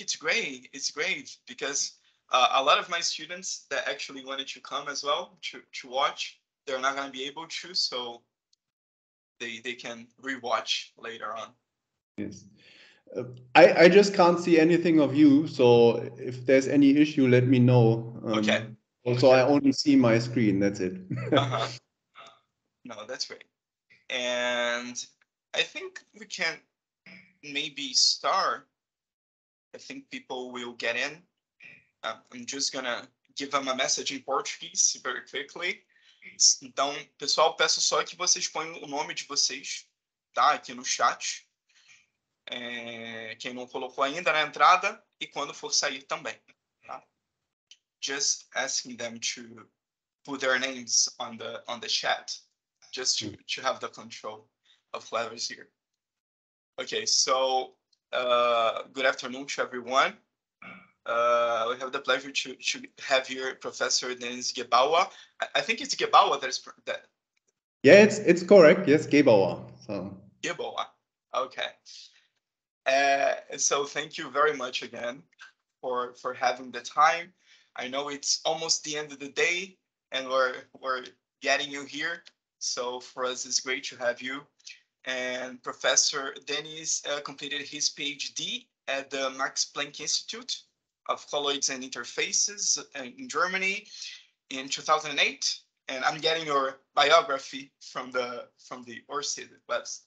it's great. It's great because uh, a lot of my students that actually wanted to come as well to, to watch, they're not going to be able to, so they they can rewatch later on. Yes. Uh, I, I just can't see anything of you, so if there's any issue, let me know. Um, okay. Also, okay. I only see my screen. That's it. uh-huh. No, that's great. And I think we can maybe start. I think people will get in. Uh, I'm just gonna give them a message in Portuguese very quickly. Então, pessoal, peço só que vocês ponham o nome de vocês, tá? Aqui no chat. É, quem não colocou ainda na entrada e quando for sair também. Tá? Just asking them to put their names on the on the chat, just to to have the control of letters here. Okay, so uh, good afternoon to everyone. Uh, we have the pleasure to, to have here Professor Denis Gebauer. I, I think it's Gebauer that is that. Yeah, it's it's correct. Yes, Gebauer. So. Gebauer. Okay. Uh, so thank you very much again for for having the time. I know it's almost the end of the day, and we're we're getting you here. So for us, it's great to have you and Professor Denis uh, completed his PhD at the Max Planck Institute of Colloids and Interfaces in Germany in 2008. And I'm getting your biography from the from the ORCID website.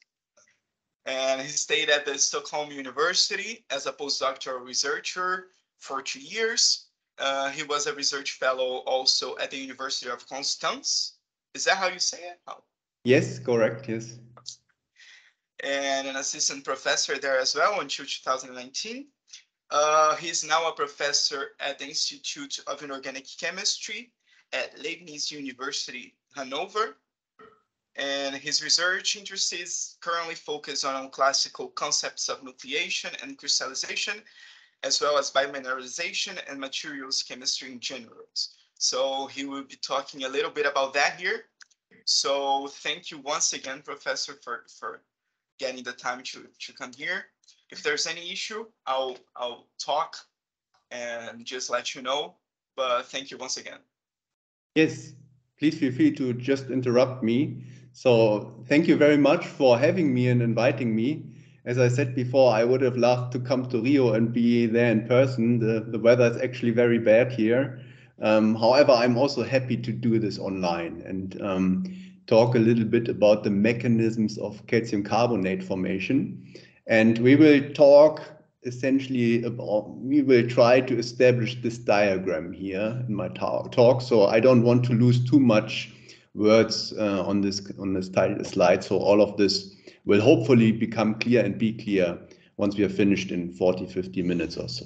And he stayed at the Stockholm University as a postdoctoral researcher for two years. Uh, he was a research fellow also at the University of Constance. Is that how you say it? Yes, correct. Yes and an assistant professor there as well until 2019. Uh, he's now a professor at the Institute of Inorganic Chemistry at Leibniz University, Hanover. And his research interests currently focus on classical concepts of nucleation and crystallization, as well as biomineralization and materials chemistry in general. So he will be talking a little bit about that here. So thank you once again, Professor, for, for getting the time to, to come here. If there's any issue, I'll, I'll talk and just let you know. But thank you once again. Yes, please feel free to just interrupt me. So thank you very much for having me and inviting me. As I said before, I would have loved to come to Rio and be there in person. The, the weather is actually very bad here. Um, however, I'm also happy to do this online. And um, talk a little bit about the mechanisms of calcium carbonate formation. And we will talk essentially about, we will try to establish this diagram here in my talk. So I don't want to lose too much words uh, on this on this slide. So all of this will hopefully become clear and be clear once we are finished in 40, 50 minutes or so.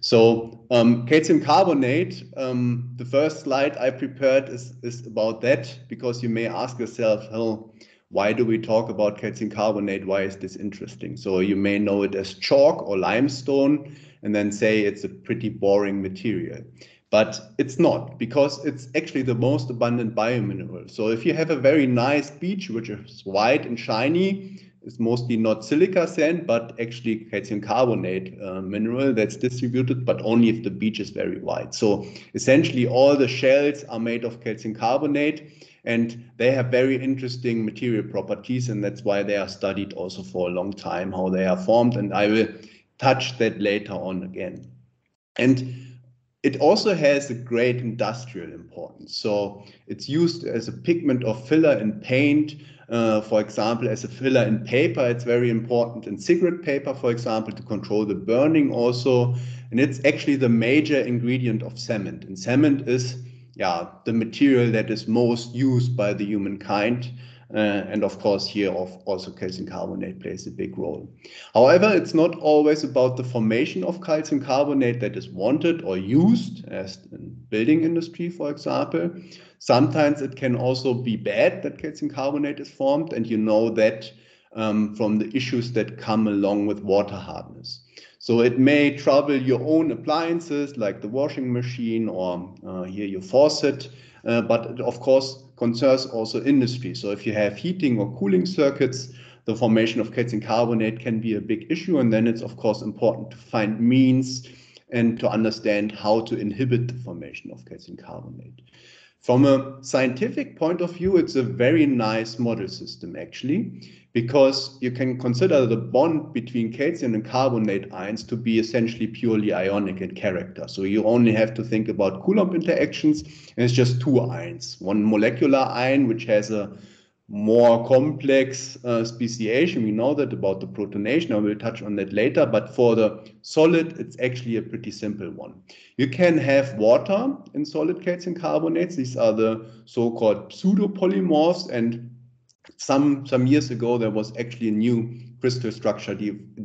So um, calcium carbonate, um, the first slide I prepared is, is about that because you may ask yourself, oh, why do we talk about calcium carbonate? Why is this interesting? So you may know it as chalk or limestone and then say it's a pretty boring material. But it's not because it's actually the most abundant biomineral. So if you have a very nice beach, which is white and shiny, is mostly not silica sand, but actually calcium carbonate uh, mineral that's distributed, but only if the beach is very wide. So essentially all the shells are made of calcium carbonate and they have very interesting material properties and that's why they are studied also for a long time, how they are formed. And I will touch that later on again. And it also has a great industrial importance. So it's used as a pigment or filler in paint, uh, for example, as a filler in paper, it's very important in cigarette paper, for example, to control the burning also. And it's actually the major ingredient of cement. And cement is, yeah, the material that is most used by the humankind. Uh, and of course, here of also calcium carbonate plays a big role. However, it's not always about the formation of calcium carbonate that is wanted or used, as in building industry, for example. Sometimes it can also be bad that calcium carbonate is formed, and you know that um, from the issues that come along with water hardness. So it may trouble your own appliances like the washing machine or uh, here your faucet, uh, but of course concerns also industry. So if you have heating or cooling circuits, the formation of calcium carbonate can be a big issue. And then it's, of course, important to find means and to understand how to inhibit the formation of calcium carbonate. From a scientific point of view, it's a very nice model system, actually, because you can consider the bond between calcium and carbonate ions to be essentially purely ionic in character. So you only have to think about Coulomb interactions, and it's just two ions. One molecular ion, which has a more complex uh, speciation. We know that about the protonation. I will touch on that later. But for the solid, it's actually a pretty simple one. You can have water in solid calcium carbonates. These are the so-called pseudopolymorphs. And some, some years ago, there was actually a new crystal structure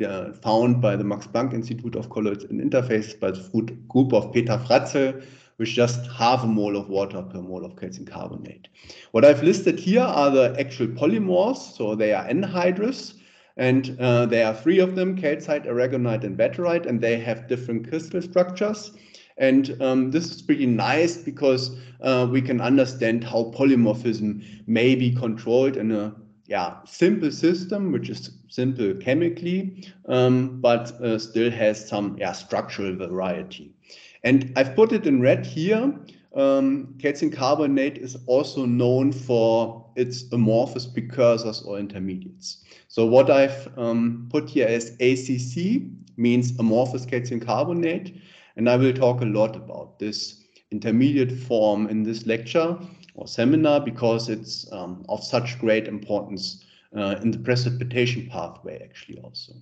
uh, found by the Max Planck Institute of Colloids and Interfaces by the group of Peter Fratzl with just half a mole of water per mole of calcium carbonate. What I've listed here are the actual polymorphs, so they are anhydrous, and uh, there are three of them, calcite, aragonite, and vaterite, and they have different crystal structures. And um, this is pretty nice because uh, we can understand how polymorphism may be controlled in a yeah, simple system, which is simple chemically, um, but uh, still has some yeah, structural variety. And I've put it in red here. Um, calcium carbonate is also known for its amorphous precursors or intermediates. So what I've um, put here is ACC, means amorphous calcium carbonate. And I will talk a lot about this intermediate form in this lecture or seminar because it's um, of such great importance uh, in the precipitation pathway actually also.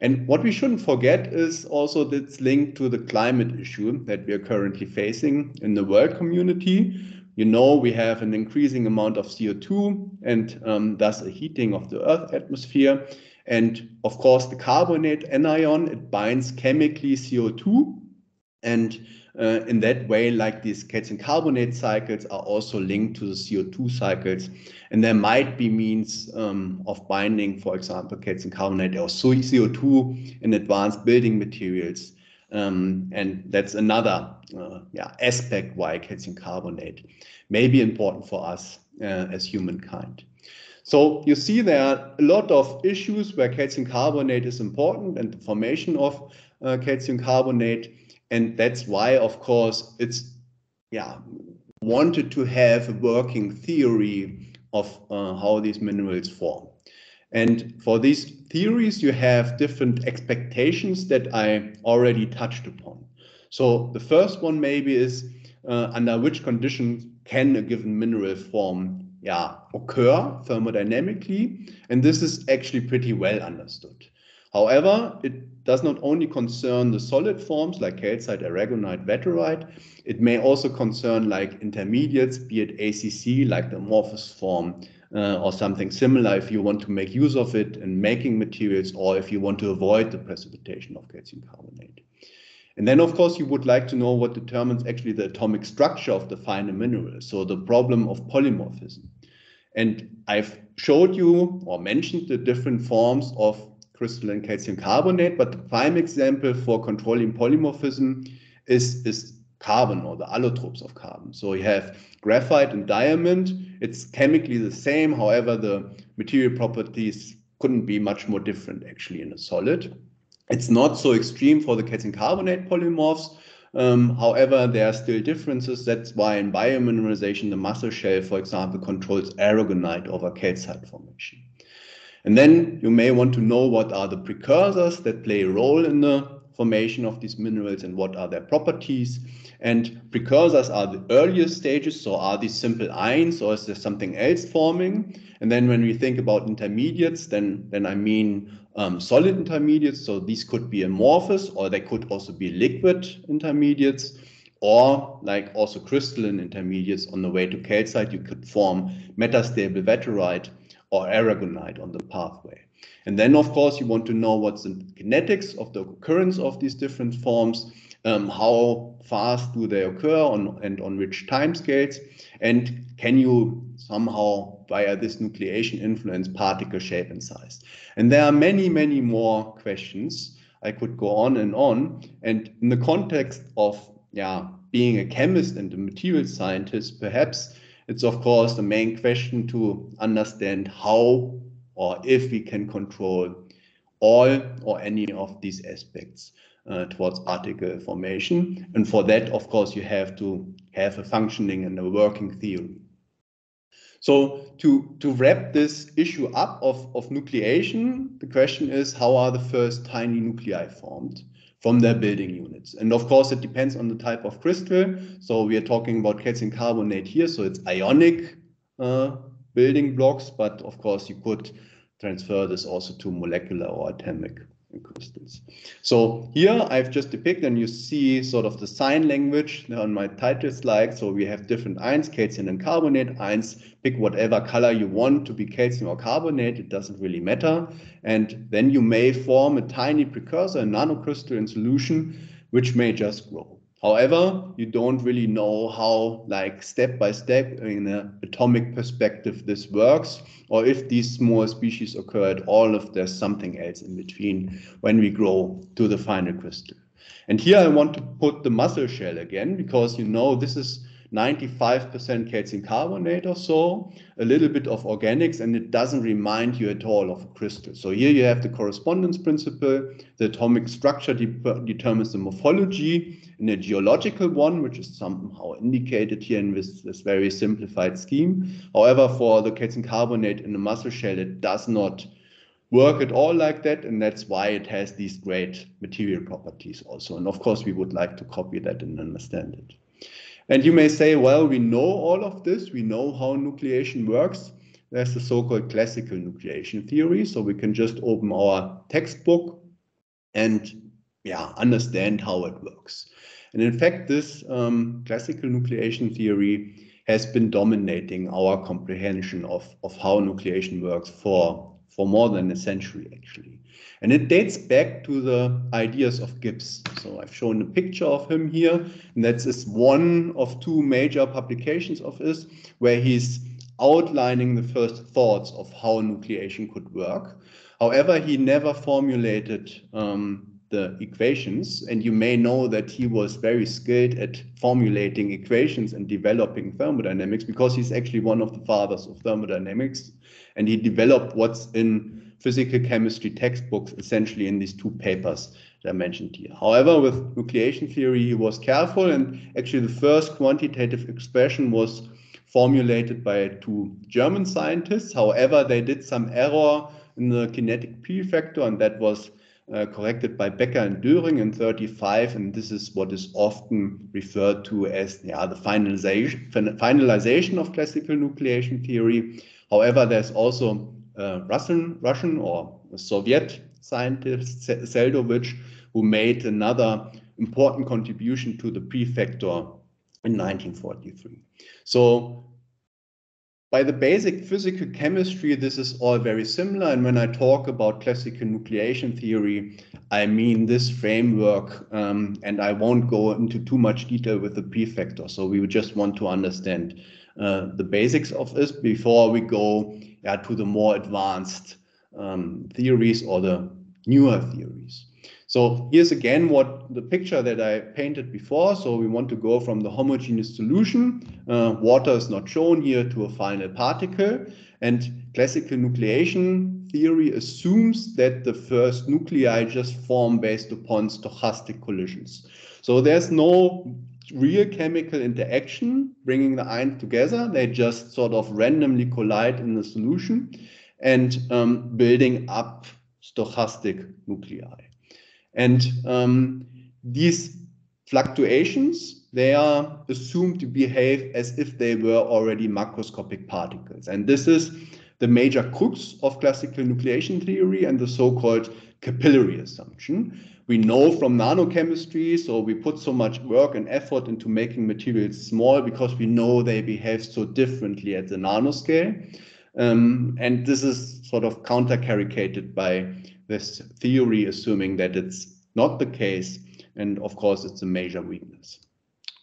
And what we shouldn't forget is also that it's linked to the climate issue that we are currently facing in the world community. You know, we have an increasing amount of CO2 and um, thus a heating of the Earth atmosphere. And of course, the carbonate anion, it binds chemically CO2. And uh, in that way, like these calcium carbonate cycles are also linked to the CO2 cycles. And there might be means um, of binding, for example, calcium carbonate or CO2 in advanced building materials. Um, and that's another uh, yeah, aspect why calcium carbonate may be important for us uh, as humankind. So you see there are a lot of issues where calcium carbonate is important and the formation of uh, calcium carbonate. And that's why, of course, it's yeah wanted to have a working theory of uh, how these minerals form. And for these theories, you have different expectations that I already touched upon. So the first one maybe is uh, under which conditions can a given mineral form yeah, occur thermodynamically. And this is actually pretty well understood. However, it does not only concern the solid forms like calcite, aragonite, vaterite, it may also concern like intermediates, be it ACC, like the amorphous form, uh, or something similar if you want to make use of it in making materials or if you want to avoid the precipitation of calcium carbonate. And then, of course, you would like to know what determines actually the atomic structure of the finer mineral, so the problem of polymorphism. And I've showed you or mentioned the different forms of crystalline calcium carbonate, but the prime example for controlling polymorphism is, is carbon or the allotropes of carbon. So you have graphite and diamond. It's chemically the same. However, the material properties couldn't be much more different actually in a solid. It's not so extreme for the calcium carbonate polymorphs. Um, however, there are still differences. That's why in biomineralization, the mussel shell, for example, controls aragonite over calcite formation. And then you may want to know what are the precursors that play a role in the formation of these minerals and what are their properties. And precursors are the earliest stages. So are these simple ions or is there something else forming? And then when we think about intermediates, then, then I mean um, solid intermediates. So these could be amorphous or they could also be liquid intermediates or like also crystalline intermediates on the way to calcite, you could form metastable vaterite or aragonite on the pathway. And then, of course, you want to know what's the kinetics of the occurrence of these different forms, um, how fast do they occur on, and on which time scales, and can you somehow, via this nucleation, influence particle shape and size? And there are many, many more questions. I could go on and on. And in the context of yeah, being a chemist and a material scientist, perhaps it's of course the main question to understand how or if we can control all or any of these aspects uh, towards particle formation. And for that, of course, you have to have a functioning and a working theory. So to, to wrap this issue up of, of nucleation, the question is how are the first tiny nuclei formed from their building units? And of course, it depends on the type of crystal. So we are talking about calcium carbonate here, so it's ionic uh, building blocks, but of course you could transfer this also to molecular or atomic crystals. So here I've just depicted and you see sort of the sign language on my title slide. So we have different ions, calcium and carbonate. Ions, pick whatever color you want to be calcium or carbonate. It doesn't really matter. And then you may form a tiny precursor, a nanocrystal in solution, which may just grow. However, you don't really know how, like step by step, in an atomic perspective, this works, or if these small species occur at all, if there's something else in between when we grow to the final crystal. And here I want to put the mussel shell again, because you know this is 95% calcium carbonate or so, a little bit of organics, and it doesn't remind you at all of a crystal. So here you have the correspondence principle, the atomic structure de determines the morphology in a geological one, which is somehow indicated here in this, this very simplified scheme. However, for the calcium carbonate in the mussel shell, it does not work at all like that, and that's why it has these great material properties also. And of course, we would like to copy that and understand it. And you may say, well, we know all of this. We know how nucleation works. There's the so-called classical nucleation theory. So we can just open our textbook and yeah, understand how it works. And in fact, this um, classical nucleation theory has been dominating our comprehension of, of how nucleation works for, for more than a century, actually. And it dates back to the ideas of Gibbs. So I've shown a picture of him here, and that's one of two major publications of his, where he's outlining the first thoughts of how nucleation could work. However, he never formulated um, the equations, and you may know that he was very skilled at formulating equations and developing thermodynamics because he's actually one of the fathers of thermodynamics, and he developed what's in physical chemistry textbooks essentially in these two papers that I mentioned here. However, with nucleation theory, he was careful and actually the first quantitative expression was formulated by two German scientists. However, they did some error in the kinetic P factor and that was uh, corrected by Becker and Döring in 35 and this is what is often referred to as yeah, the finalization, finalization of classical nucleation theory. However, there's also uh, Russian, Russian or Soviet scientist Zeldovich, who made another important contribution to the P-factor in 1943. So by the basic physical chemistry, this is all very similar. And when I talk about classical nucleation theory, I mean this framework, um, and I won't go into too much detail with the p-factor. So we just want to understand uh, the basics of this before we go yeah, to the more advanced um, theories or the newer theories. So here's again what the picture that I painted before. So we want to go from the homogeneous solution, uh, water is not shown here, to a final particle. And classical nucleation theory assumes that the first nuclei just form based upon stochastic collisions. So there's no real chemical interaction bringing the ions together. They just sort of randomly collide in the solution and um, building up stochastic nuclei. And um, these fluctuations, they are assumed to behave as if they were already macroscopic particles. And this is the major crux of classical nucleation theory and the so-called capillary assumption, we know from nanochemistry, so we put so much work and effort into making materials small because we know they behave so differently at the nanoscale. Um, and this is sort of counter-caricated by this theory, assuming that it's not the case. And of course, it's a major weakness.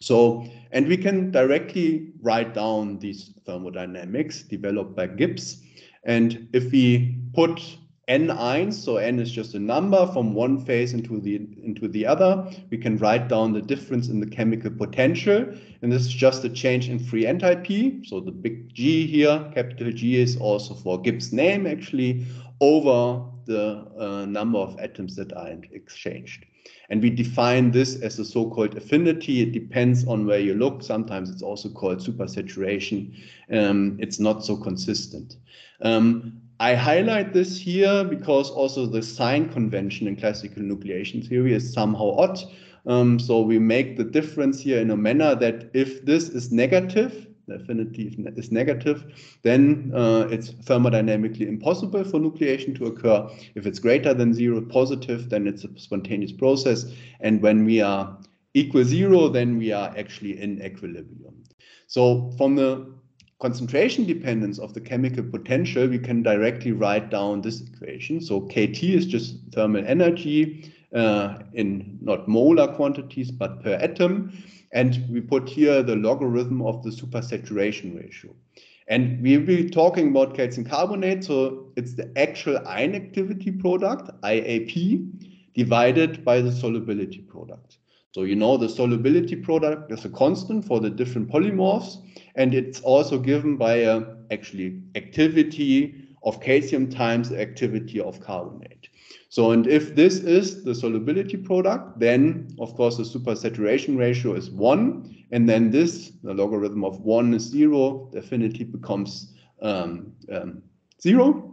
So, and we can directly write down these thermodynamics developed by Gibbs. And if we put n ions, so n is just a number from one phase into the into the other. We can write down the difference in the chemical potential, and this is just a change in free enthalpy. So the big G here, capital G is also for Gibbs name actually over the uh, number of atoms that are exchanged. And we define this as a so-called affinity. It depends on where you look. Sometimes it's also called supersaturation. Um, it's not so consistent. Um, I highlight this here because also the sign convention in classical nucleation theory is somehow odd. Um, so we make the difference here in a manner that if this is negative, the affinity is negative, then uh, it's thermodynamically impossible for nucleation to occur. If it's greater than zero positive, then it's a spontaneous process. And when we are equal zero, then we are actually in equilibrium. So from the concentration dependence of the chemical potential, we can directly write down this equation. So KT is just thermal energy uh, in not molar quantities, but per atom. And we put here the logarithm of the supersaturation ratio. And we will be talking about calcium carbonate. So it's the actual ion activity product, IAP, divided by the solubility product. So you know the solubility product is a constant for the different polymorphs, and it's also given by a actually activity of calcium times activity of carbonate. So, and if this is the solubility product, then of course the supersaturation ratio is one, and then this, the logarithm of one is zero, the affinity becomes um, um, zero,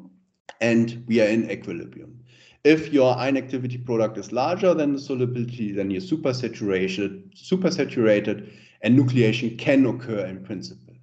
and we are in equilibrium. If your ion activity product is larger than the solubility, then you're supersaturated, supersaturated and nucleation can occur in principle.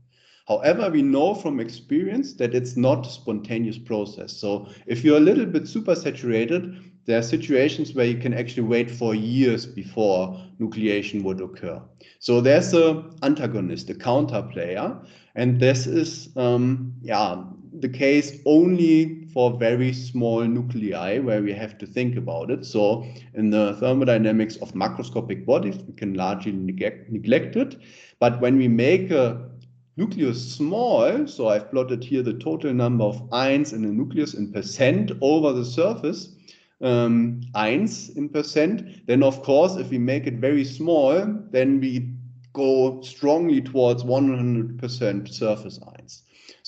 However, we know from experience that it's not a spontaneous process. So if you're a little bit supersaturated, there are situations where you can actually wait for years before nucleation would occur. So there's a antagonist, a counter player, and this is um, yeah the case only for very small nuclei where we have to think about it. So in the thermodynamics of macroscopic bodies, we can largely neglect, neglect it. But when we make a nucleus small, so I've plotted here the total number of ions in a nucleus in percent over the surface, um, ions in percent, then of course, if we make it very small, then we go strongly towards 100% surface ions.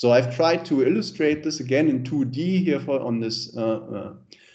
So I've tried to illustrate this again in 2D here for, on this uh, uh,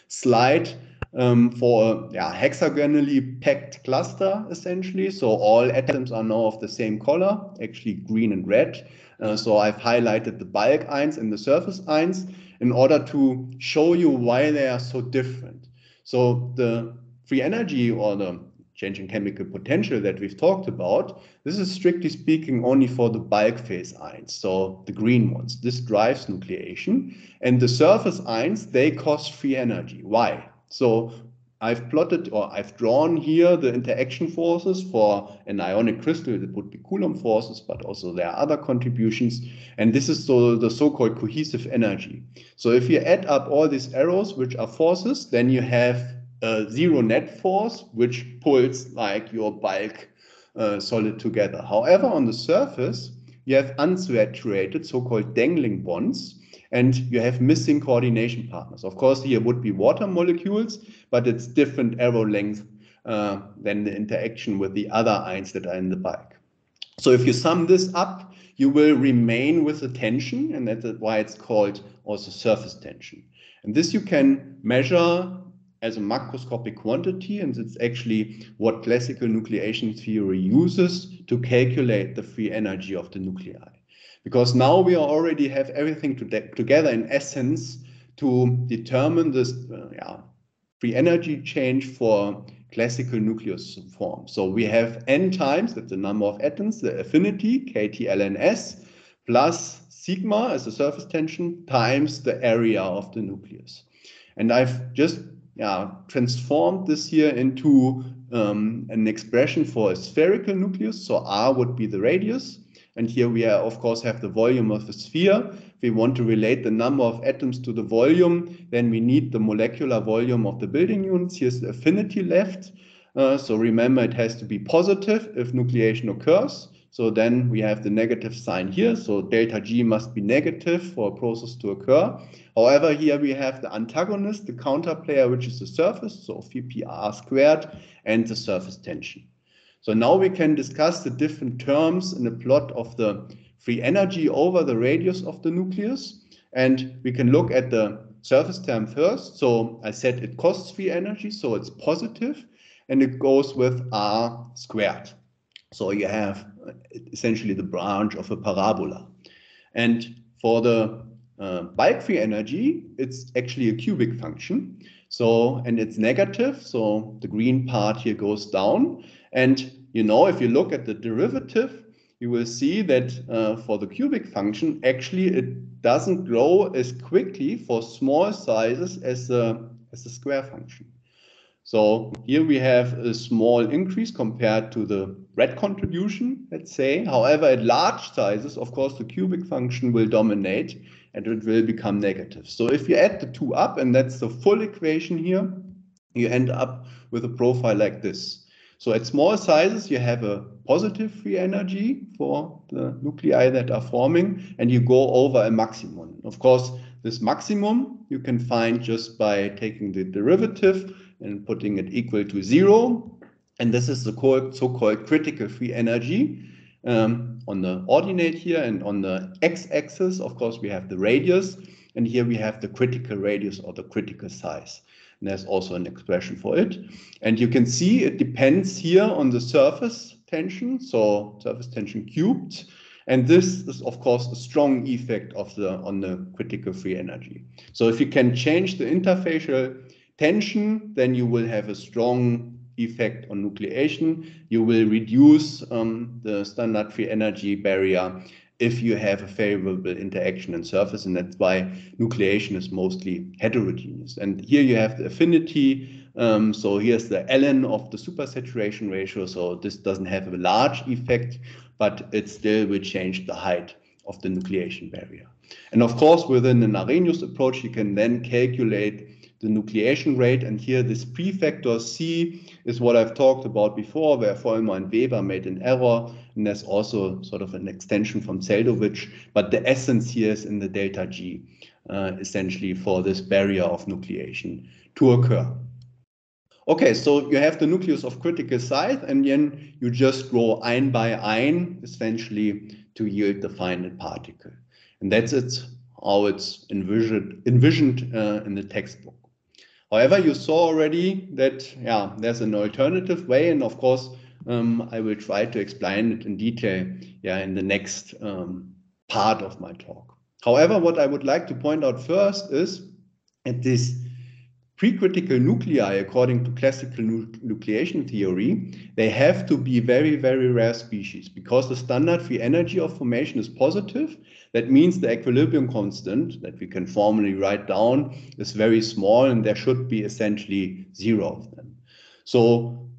slide um, for a yeah, hexagonally packed cluster, essentially. So all atoms are now of the same color, actually green and red. Uh, so I've highlighted the bulk ions and the surface ions in order to show you why they are so different. So the free energy or the changing chemical potential that we've talked about, this is strictly speaking only for the bulk phase ions, so the green ones. This drives nucleation. And the surface ions, they cause free energy. Why? So I've plotted or I've drawn here the interaction forces for an ionic crystal that would be Coulomb forces, but also there are other contributions. And this is the so-called cohesive energy. So if you add up all these arrows, which are forces, then you have a zero net force, which pulls like your bulk uh, solid together. However, on the surface, you have unsaturated so-called dangling bonds, and you have missing coordination partners. Of course, here would be water molecules, but it's different arrow length uh, than the interaction with the other ions that are in the bulk. So if you sum this up, you will remain with the tension, and that's why it's called also surface tension. And this you can measure as a macroscopic quantity, and it's actually what classical nucleation theory uses to calculate the free energy of the nuclei. Because now we already have everything to together in essence to determine this uh, yeah, free energy change for classical nucleus form. So we have n times, that's the number of atoms, the affinity, KTLNS, plus sigma as the surface tension times the area of the nucleus. And I've just yeah, transformed this here into um, an expression for a spherical nucleus. So R would be the radius. And here we are, of course have the volume of the sphere. If we want to relate the number of atoms to the volume, then we need the molecular volume of the building units. Here's the affinity left. Uh, so remember, it has to be positive if nucleation occurs. So then we have the negative sign here. So delta G must be negative for a process to occur. However, here we have the antagonist, the counter player, which is the surface, so VPR squared, and the surface tension. So now we can discuss the different terms in the plot of the free energy over the radius of the nucleus. And we can look at the surface term first. So I said it costs free energy, so it's positive, and it goes with R squared. So you have essentially the branch of a parabola. And for the uh, bulk free energy, it's actually a cubic function. So, and it's negative. So the green part here goes down. And, you know, if you look at the derivative, you will see that uh, for the cubic function, actually it doesn't grow as quickly for small sizes as the, as the square function. So here we have a small increase compared to the red contribution, let's say. However, at large sizes, of course, the cubic function will dominate and it will become negative. So if you add the two up, and that's the full equation here, you end up with a profile like this. So at small sizes, you have a positive free energy for the nuclei that are forming, and you go over a maximum. Of course, this maximum you can find just by taking the derivative and putting it equal to zero. And this is the so-called critical free energy um, on the ordinate here and on the x-axis, of course, we have the radius. And here we have the critical radius or the critical size. And there's also an expression for it. And you can see it depends here on the surface tension, so surface tension cubed. And this is, of course, a strong effect of the on the critical free energy. So if you can change the interfacial tension, then you will have a strong effect on nucleation. You will reduce um, the standard free energy barrier if you have a favorable interaction and surface, and that's why nucleation is mostly heterogeneous. And here you have the affinity. Um, so here's the ln of the supersaturation ratio. So this doesn't have a large effect, but it still will change the height of the nucleation barrier. And of course, within an Arrhenius approach, you can then calculate the nucleation rate. And here this prefactor C is what I've talked about before, where Volmer and Weber made an error. And there's also sort of an extension from Zeldovich, but the essence here is in the delta G, uh, essentially for this barrier of nucleation to occur. Okay, so you have the nucleus of critical size, and then you just grow ion by ion, essentially to yield the final particle. And that's it, how it's envisioned, envisioned uh, in the textbook. However, you saw already that yeah, there's an alternative way, and of course, um, I will try to explain it in detail yeah, in the next um, part of my talk. However, what I would like to point out first is that this precritical nuclei, according to classical nu nucleation theory, they have to be very, very rare species because the standard free energy of formation is positive. That means the equilibrium constant that we can formally write down is very small and there should be essentially zero of them. So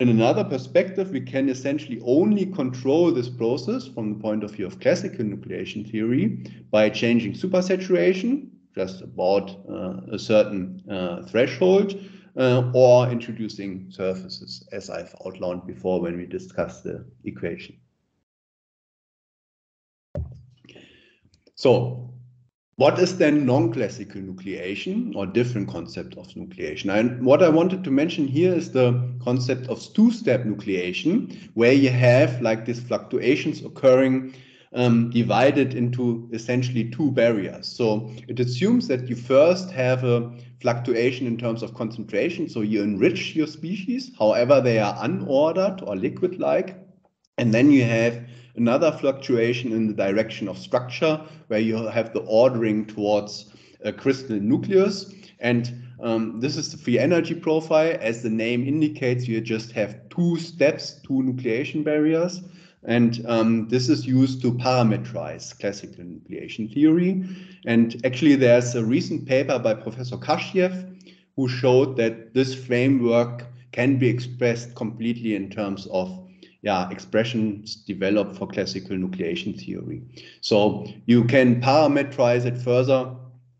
in another perspective, we can essentially only control this process from the point of view of classical nucleation theory by changing supersaturation, just about uh, a certain uh, threshold uh, or introducing surfaces as I've outlined before when we discussed the equation. So what is then non-classical nucleation or different concept of nucleation? And what I wanted to mention here is the concept of two-step nucleation, where you have like these fluctuations occurring um, divided into essentially two barriers. So it assumes that you first have a fluctuation in terms of concentration. So you enrich your species, however, they are unordered or liquid like. And then you have another fluctuation in the direction of structure where you have the ordering towards a crystal nucleus. And um, this is the free energy profile. As the name indicates, you just have two steps, two nucleation barriers. And um, this is used to parameterize classical nucleation theory. And actually, there's a recent paper by Professor Kashchiev who showed that this framework can be expressed completely in terms of yeah, expressions developed for classical nucleation theory. So you can parameterize it further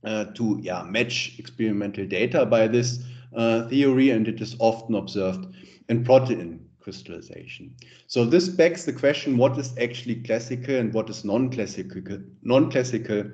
uh, to yeah, match experimental data by this uh, theory, and it is often observed in protein crystallization. So this begs the question, what is actually classical and what is non-classical non-classical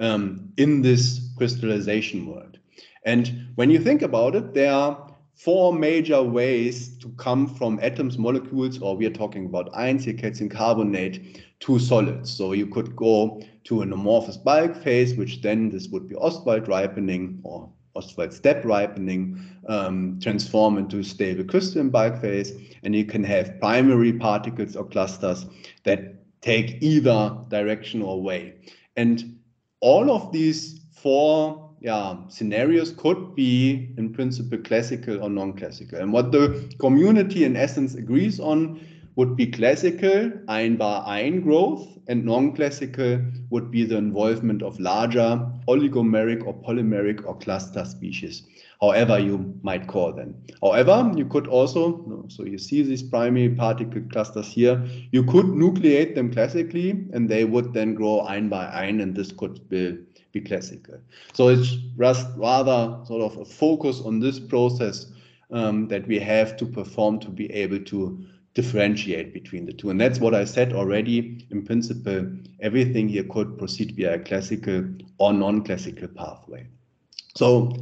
um, in this crystallization world? And when you think about it, there are four major ways to come from atoms, molecules, or we are talking about ions here, calcium carbonate, to solids. So you could go to an amorphous bulk phase, which then this would be Ostwald ripening or Ostwald step ripening, um, transform into stable crystalline bulk phase, and you can have primary particles or clusters that take either direction or way. And all of these four yeah, scenarios could be in principle classical or non-classical. And what the community in essence agrees on would be classical ion bar ion growth and non-classical would be the involvement of larger oligomeric or polymeric or cluster species, however you might call them. However, you could also, so you see these primary particle clusters here, you could nucleate them classically and they would then grow ion by ion and this could be be classical. So it's just rather sort of a focus on this process um, that we have to perform to be able to differentiate between the two. And that's what I said already. In principle, everything here could proceed via a classical or non-classical pathway. So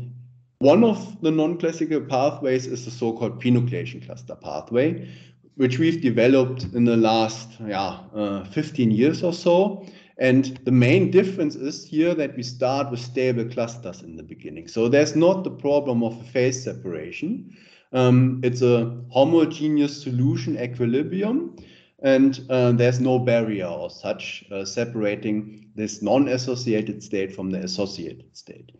one of the non-classical pathways is the so-called prenucleation cluster pathway, which we've developed in the last yeah, uh, 15 years or so. And the main difference is here that we start with stable clusters in the beginning. So there's not the problem of a phase separation. Um, it's a homogeneous solution equilibrium and uh, there's no barrier or such uh, separating this non-associated state from the associated state.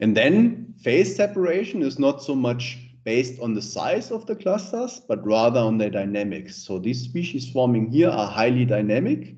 And then phase separation is not so much based on the size of the clusters, but rather on their dynamics. So these species forming here are highly dynamic.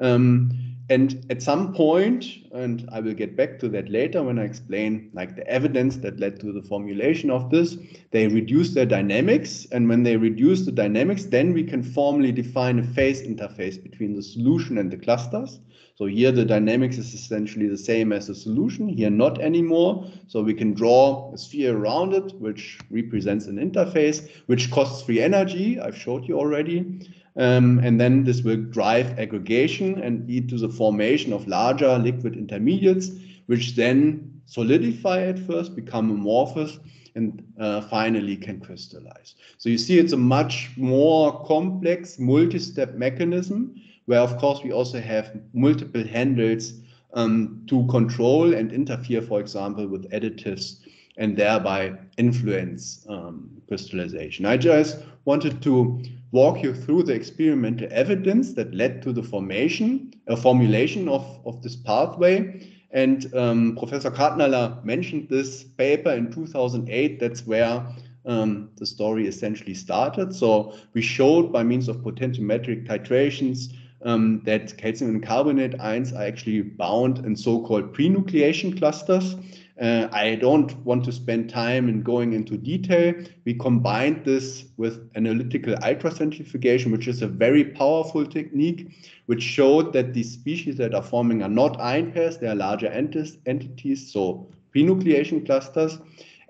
Um, and at some point, and I will get back to that later when I explain like the evidence that led to the formulation of this, they reduce their dynamics. And when they reduce the dynamics, then we can formally define a phase interface between the solution and the clusters. So here the dynamics is essentially the same as the solution, here not anymore. So we can draw a sphere around it, which represents an interface, which costs free energy, I've showed you already. Um, and then this will drive aggregation and lead to the formation of larger liquid intermediates, which then solidify at first, become amorphous, and uh, finally can crystallize. So you see it's a much more complex multi-step mechanism where of course we also have multiple handles um, to control and interfere, for example, with additives and thereby influence um, crystallization. I just wanted to walk you through the experimental evidence that led to the formation, a formulation of, of this pathway. And um, Professor Kartnaller mentioned this paper in 2008. That's where um, the story essentially started. So we showed by means of potentiometric titrations um, that calcium and carbonate ions are actually bound in so-called prenucleation clusters. Uh, I don't want to spend time in going into detail. We combined this with analytical ultracentrifugation, which is a very powerful technique, which showed that these species that are forming are not ion pairs, they are larger entities, so prenucleation clusters.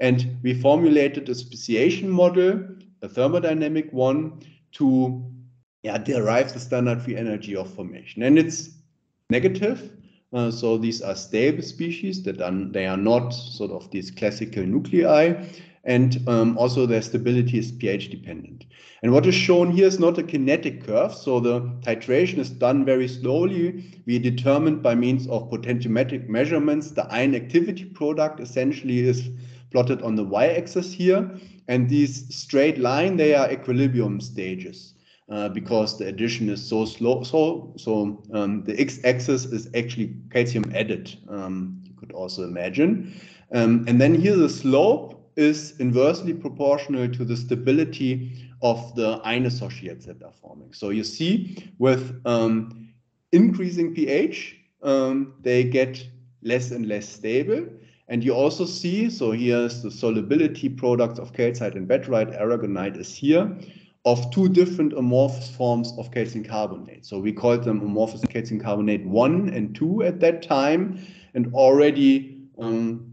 And we formulated a speciation model, a thermodynamic one, to yeah, derive the standard free energy of formation. And it's negative uh, so these are stable species that are, they are not sort of these classical nuclei. And um, also their stability is pH dependent. And what is shown here is not a kinetic curve. So the titration is done very slowly. We determined by means of potentiometric measurements. The ion activity product essentially is plotted on the y-axis here. And these straight line, they are equilibrium stages. Uh, because the addition is so slow. So, so um, the x-axis is actually calcium added, um, you could also imagine. Um, and then here the slope is inversely proportional to the stability of the ion associates that are forming. So you see with um, increasing pH, um, they get less and less stable. And you also see, so here's the solubility products of calcite and vaterite, aragonite is here of two different amorphous forms of calcium carbonate. So we called them amorphous calcium carbonate 1 and 2 at that time, and already um,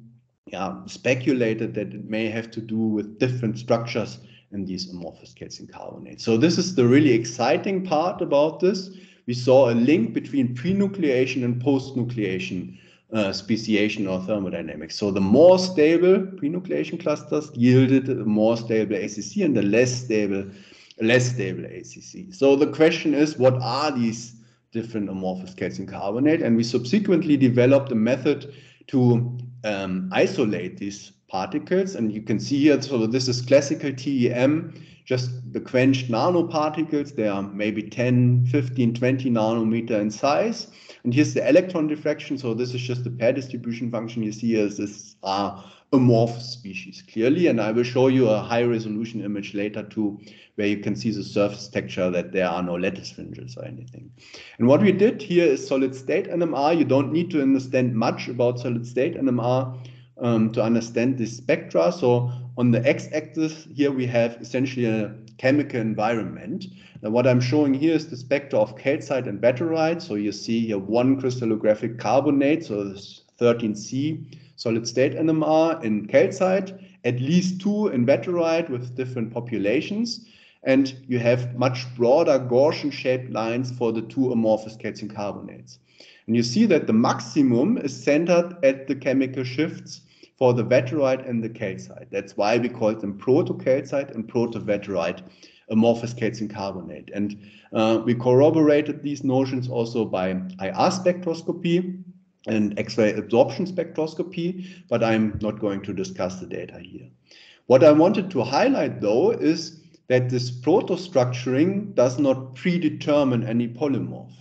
yeah, speculated that it may have to do with different structures in these amorphous calcium carbonate. So this is the really exciting part about this. We saw a link between pre-nucleation and post-nucleation uh, speciation or thermodynamics. So the more stable pre-nucleation clusters yielded a more stable ACC and the less stable, less stable ACC. So the question is, what are these different amorphous calcium carbonate? And we subsequently developed a method to um, isolate these particles. And you can see here, so this is classical TEM, just the quenched nanoparticles. They are maybe 10, 15, 20 nanometer in size. And here's the electron diffraction. So this is just the pair distribution function you see as this are amorphous species clearly. And I will show you a high resolution image later too, where you can see the surface texture that there are no lattice fringes or anything. And what we did here is solid state NMR. You don't need to understand much about solid state NMR um, to understand this spectra. So on the x-axis here we have essentially a chemical environment. Now what I'm showing here is the spectra of calcite and vaterite. So you see here one crystallographic carbonate, so this 13C solid state NMR in calcite, at least two in vaterite with different populations. And you have much broader Gaussian shaped lines for the two amorphous calcium carbonates. And you see that the maximum is centered at the chemical shifts for the vaterite and the calcite. That's why we call them proto-calcite and proto-vaterite amorphous calcium carbonate. And uh, we corroborated these notions also by IR spectroscopy and X-ray absorption spectroscopy, but I'm not going to discuss the data here. What I wanted to highlight though is that this proto-structuring does not predetermine any polymorph.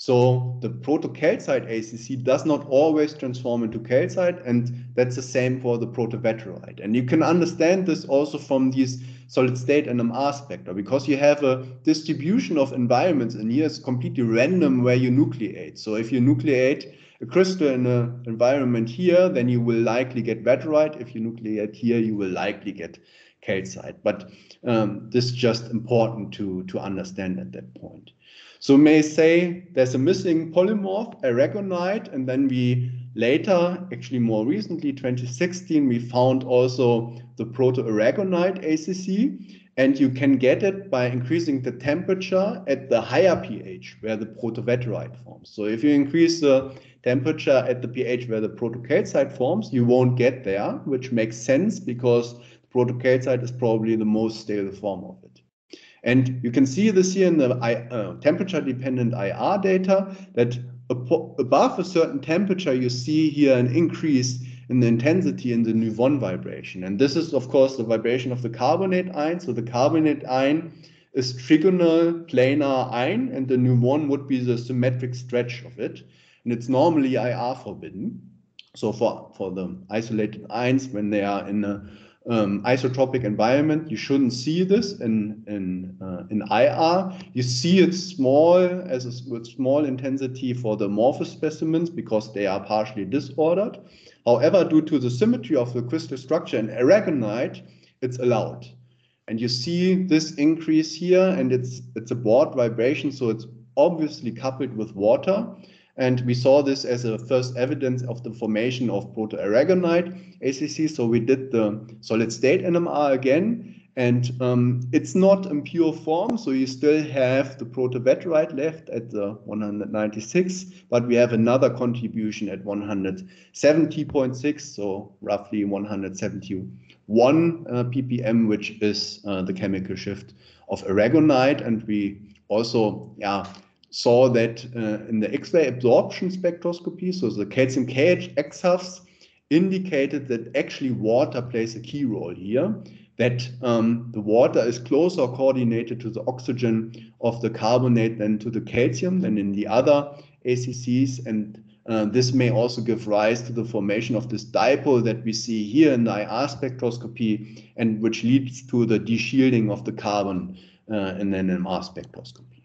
So the proto-calcite ACC does not always transform into calcite, and that's the same for the proto-vaterite. And you can understand this also from these solid state NMR spectra, because you have a distribution of environments, and here it's completely random where you nucleate. So if you nucleate a crystal in an environment here, then you will likely get vaterite. If you nucleate here, you will likely get calcite. But um, this is just important to, to understand at that point. So may say there's a missing polymorph, aragonite, and then we later, actually more recently, 2016, we found also the proto-aragonite ACC, and you can get it by increasing the temperature at the higher pH where the proto-vaterite forms. So if you increase the temperature at the pH where the proto-calcite forms, you won't get there, which makes sense because proto-calcite is probably the most stable form of it. And you can see this here in the uh, temperature dependent IR data that above a certain temperature, you see here an increase in the intensity in the nu-1 vibration. And this is, of course, the vibration of the carbonate ion. So the carbonate ion is trigonal planar ion, and the nu-1 would be the symmetric stretch of it. And it's normally IR forbidden. So for, for the isolated ions, when they are in a um, isotropic environment, you shouldn't see this in in uh, in IR. You see it small as a, with small intensity for the amorphous specimens because they are partially disordered. However, due to the symmetry of the crystal structure in aragonite, it's allowed. And you see this increase here, and it's it's a broad vibration, so it's obviously coupled with water. And we saw this as a first evidence of the formation of proto-aragonite ACC. So we did the solid state NMR again, and um, it's not in pure form. So you still have the proto-vaterite left at the 196, but we have another contribution at 170.6, so roughly 171 uh, ppm, which is uh, the chemical shift of aragonite. And we also, yeah, saw that uh, in the X-ray absorption spectroscopy, so the calcium K-edge EXAFS indicated that actually water plays a key role here, that um, the water is closer coordinated to the oxygen of the carbonate than to the calcium than in the other ACCs. And uh, this may also give rise to the formation of this dipole that we see here in the IR spectroscopy and which leads to the deshielding of the carbon uh, in an NMR spectroscopy.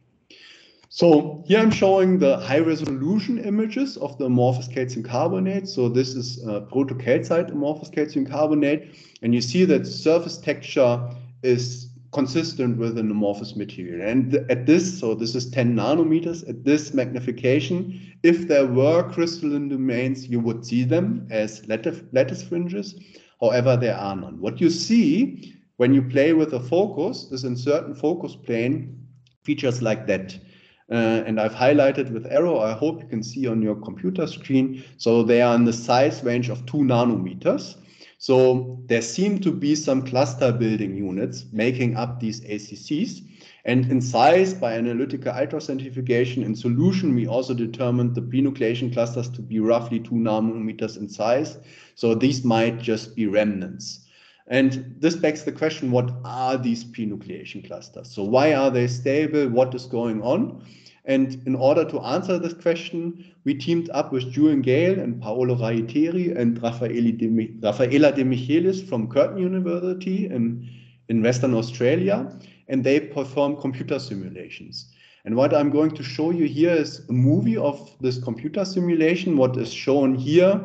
So here I'm showing the high resolution images of the amorphous calcium carbonate. So this is uh, proto-calcite amorphous calcium carbonate. And you see that surface texture is consistent with an amorphous material. And at this, so this is 10 nanometers, at this magnification, if there were crystalline domains, you would see them as lattice, lattice fringes. However, there are none. What you see when you play with a focus, is in certain focus plane features like that. Uh, and I've highlighted with arrow, I hope you can see on your computer screen. So they are in the size range of two nanometers. So there seem to be some cluster building units making up these ACCs. And in size, by analytical ultracentrifugation, in solution, we also determined the pre-nucleation clusters to be roughly two nanometers in size. So these might just be remnants. And this begs the question, what are these pre-nucleation clusters? So why are they stable? What is going on? And in order to answer this question, we teamed up with Julian Gale and Paolo Raiteri and Raffaella Demichelis from Curtin University in, in Western Australia and they perform computer simulations. And what I'm going to show you here is a movie of this computer simulation. What is shown here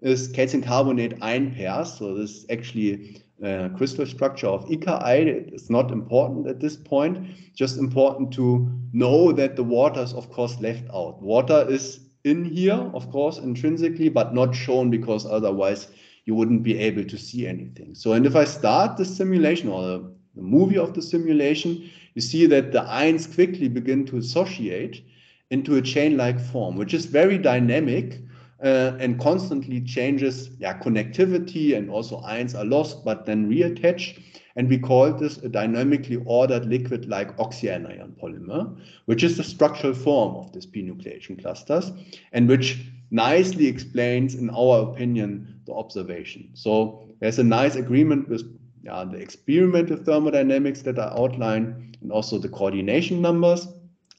is calcium carbonate ion pairs. So this is actually a crystal structure of Ica It's not important at this point, just important to know that the water is of course left out. Water is in here, of course, intrinsically, but not shown because otherwise you wouldn't be able to see anything. So, and if I start the simulation or the the movie of the simulation, you see that the ions quickly begin to associate into a chain-like form, which is very dynamic uh, and constantly changes yeah, connectivity and also ions are lost but then reattach. And we call this a dynamically ordered liquid-like oxyanion polymer, which is the structural form of these pre-nucleation clusters and which nicely explains, in our opinion, the observation. So there's a nice agreement with the experimental thermodynamics that I outlined and also the coordination numbers.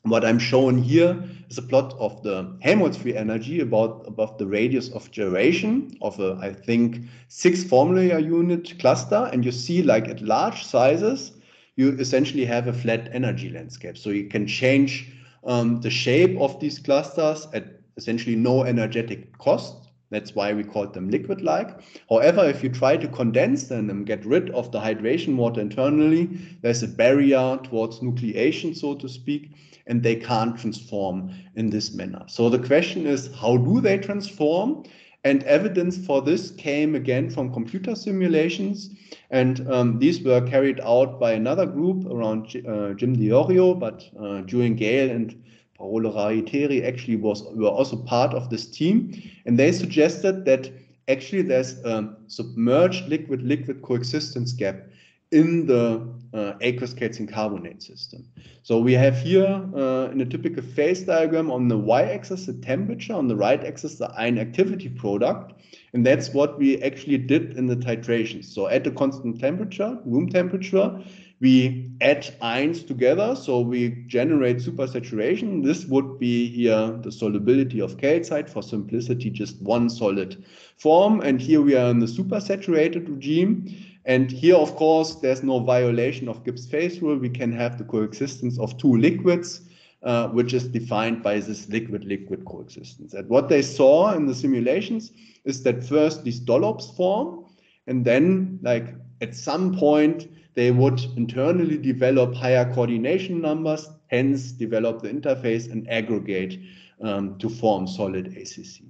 What I'm showing here is a plot of the Helmholtz free energy about above the radius of gyration of a, I think, six formula unit cluster. And you see like at large sizes, you essentially have a flat energy landscape. So you can change um, the shape of these clusters at essentially no energetic cost. That's why we call them liquid-like. However, if you try to condense them and get rid of the hydration water internally, there's a barrier towards nucleation, so to speak, and they can't transform in this manner. So the question is, how do they transform? And evidence for this came again from computer simulations. And um, these were carried out by another group around uh, Jim De Yoreo, but uh, Julian Gale and Paolo Raiteri actually was were also part of this team, and they suggested that actually there's a submerged liquid-liquid coexistence gap in the uh, aqueous calcium carbonate system. So we have here uh, in a typical phase diagram on the y-axis the temperature, on the right axis the ion activity product, and that's what we actually did in the titration. So at a constant temperature, room temperature, we add ions together, so we generate supersaturation. This would be here the solubility of calcite for simplicity, just one solid form. And here we are in the supersaturated regime. And here, of course, there's no violation of Gibbs phase rule. We can have the coexistence of two liquids, uh, which is defined by this liquid-liquid coexistence. And what they saw in the simulations is that first these dollops form, and then like at some point, they would internally develop higher coordination numbers, hence develop the interface and aggregate um, to form solid ACC.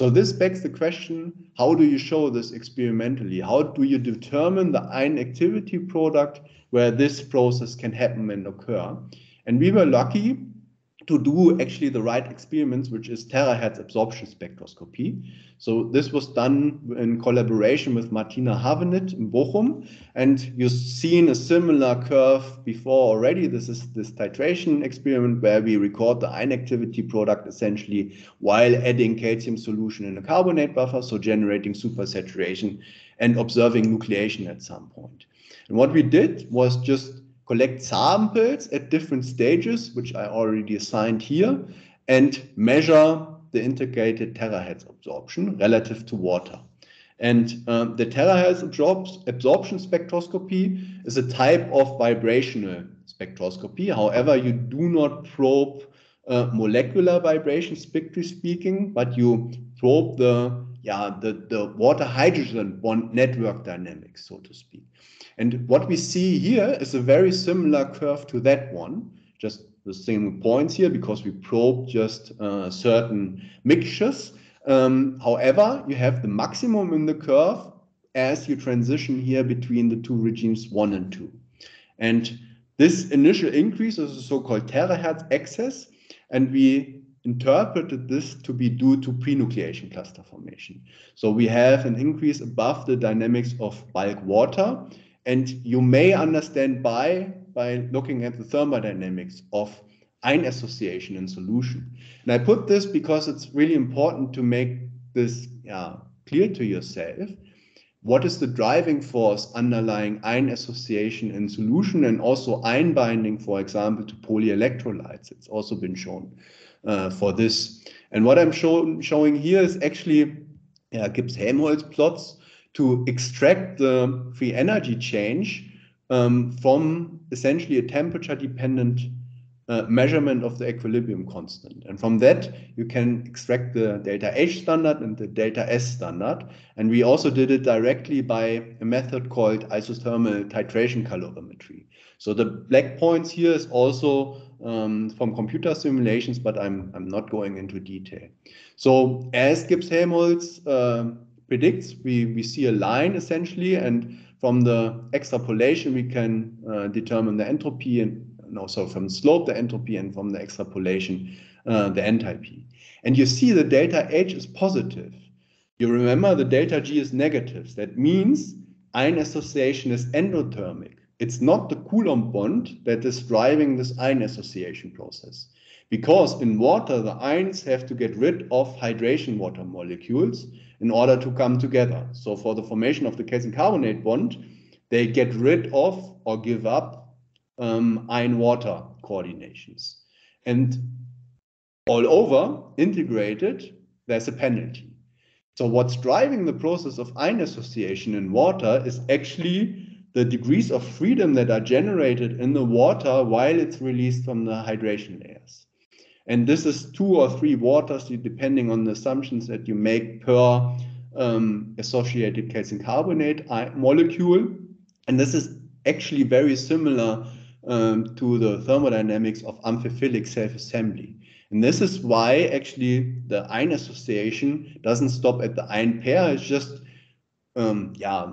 So this begs the question, how do you show this experimentally? How do you determine the ion activity product where this process can happen and occur? And we were lucky to do actually the right experiments, which is terahertz absorption spectroscopy. So this was done in collaboration with Martina Havenith in Bochum. And you've seen a similar curve before already. This is this titration experiment where we record the ion activity product essentially while adding calcium solution in a carbonate buffer, so generating supersaturation and observing nucleation at some point. And what we did was just collect samples at different stages, which I already assigned here, and measure the integrated terahertz absorption relative to water. And um, the terahertz absorption spectroscopy is a type of vibrational spectroscopy. However, you do not probe uh, molecular vibration, strictly speaking, but you probe the yeah the, the water hydrogen bond network dynamics, so to speak. And what we see here is a very similar curve to that one, just the same points here because we probe just uh, certain mixtures. Um, however, you have the maximum in the curve as you transition here between the two regimes one and two. And this initial increase is a so-called terahertz excess, and we interpreted this to be due to pre-nucleation cluster formation. So we have an increase above the dynamics of bulk water, and you may understand by, by looking at the thermodynamics of ion association in solution. And I put this because it's really important to make this yeah, clear to yourself. What is the driving force underlying ion association in solution and also ion binding, for example, to polyelectrolytes? It's also been shown uh, for this. And what I'm show, showing here is actually yeah, Gibbs Helmholtz plots to extract the free energy change um, from essentially a temperature dependent uh, measurement of the equilibrium constant. And from that, you can extract the delta H standard and the delta S standard. And we also did it directly by a method called isothermal titration calorimetry. So the black points here is also um, from computer simulations, but I'm, I'm not going into detail. So as Gibbs Helmholtz uh, predicts, we, we see a line essentially, and from the extrapolation, we can uh, determine the entropy and no, so from slope, the entropy, and from the extrapolation, uh, the enthalpy. And you see the delta H is positive. You remember the delta G is negative. That means ion association is endothermic. It's not the Coulomb bond that is driving this ion association process. Because in water, the ions have to get rid of hydration water molecules in order to come together. So for the formation of the calcium carbonate bond, they get rid of or give up um, ion water coordinations. And all over, integrated, there's a penalty. So what's driving the process of ion association in water is actually the degrees of freedom that are generated in the water while it's released from the hydration layers. And this is two or three waters, depending on the assumptions that you make per um, associated calcium carbonate molecule. And this is actually very similar um, to the thermodynamics of amphiphilic self-assembly. And this is why actually the ion association doesn't stop at the ion pair. It's just um, yeah,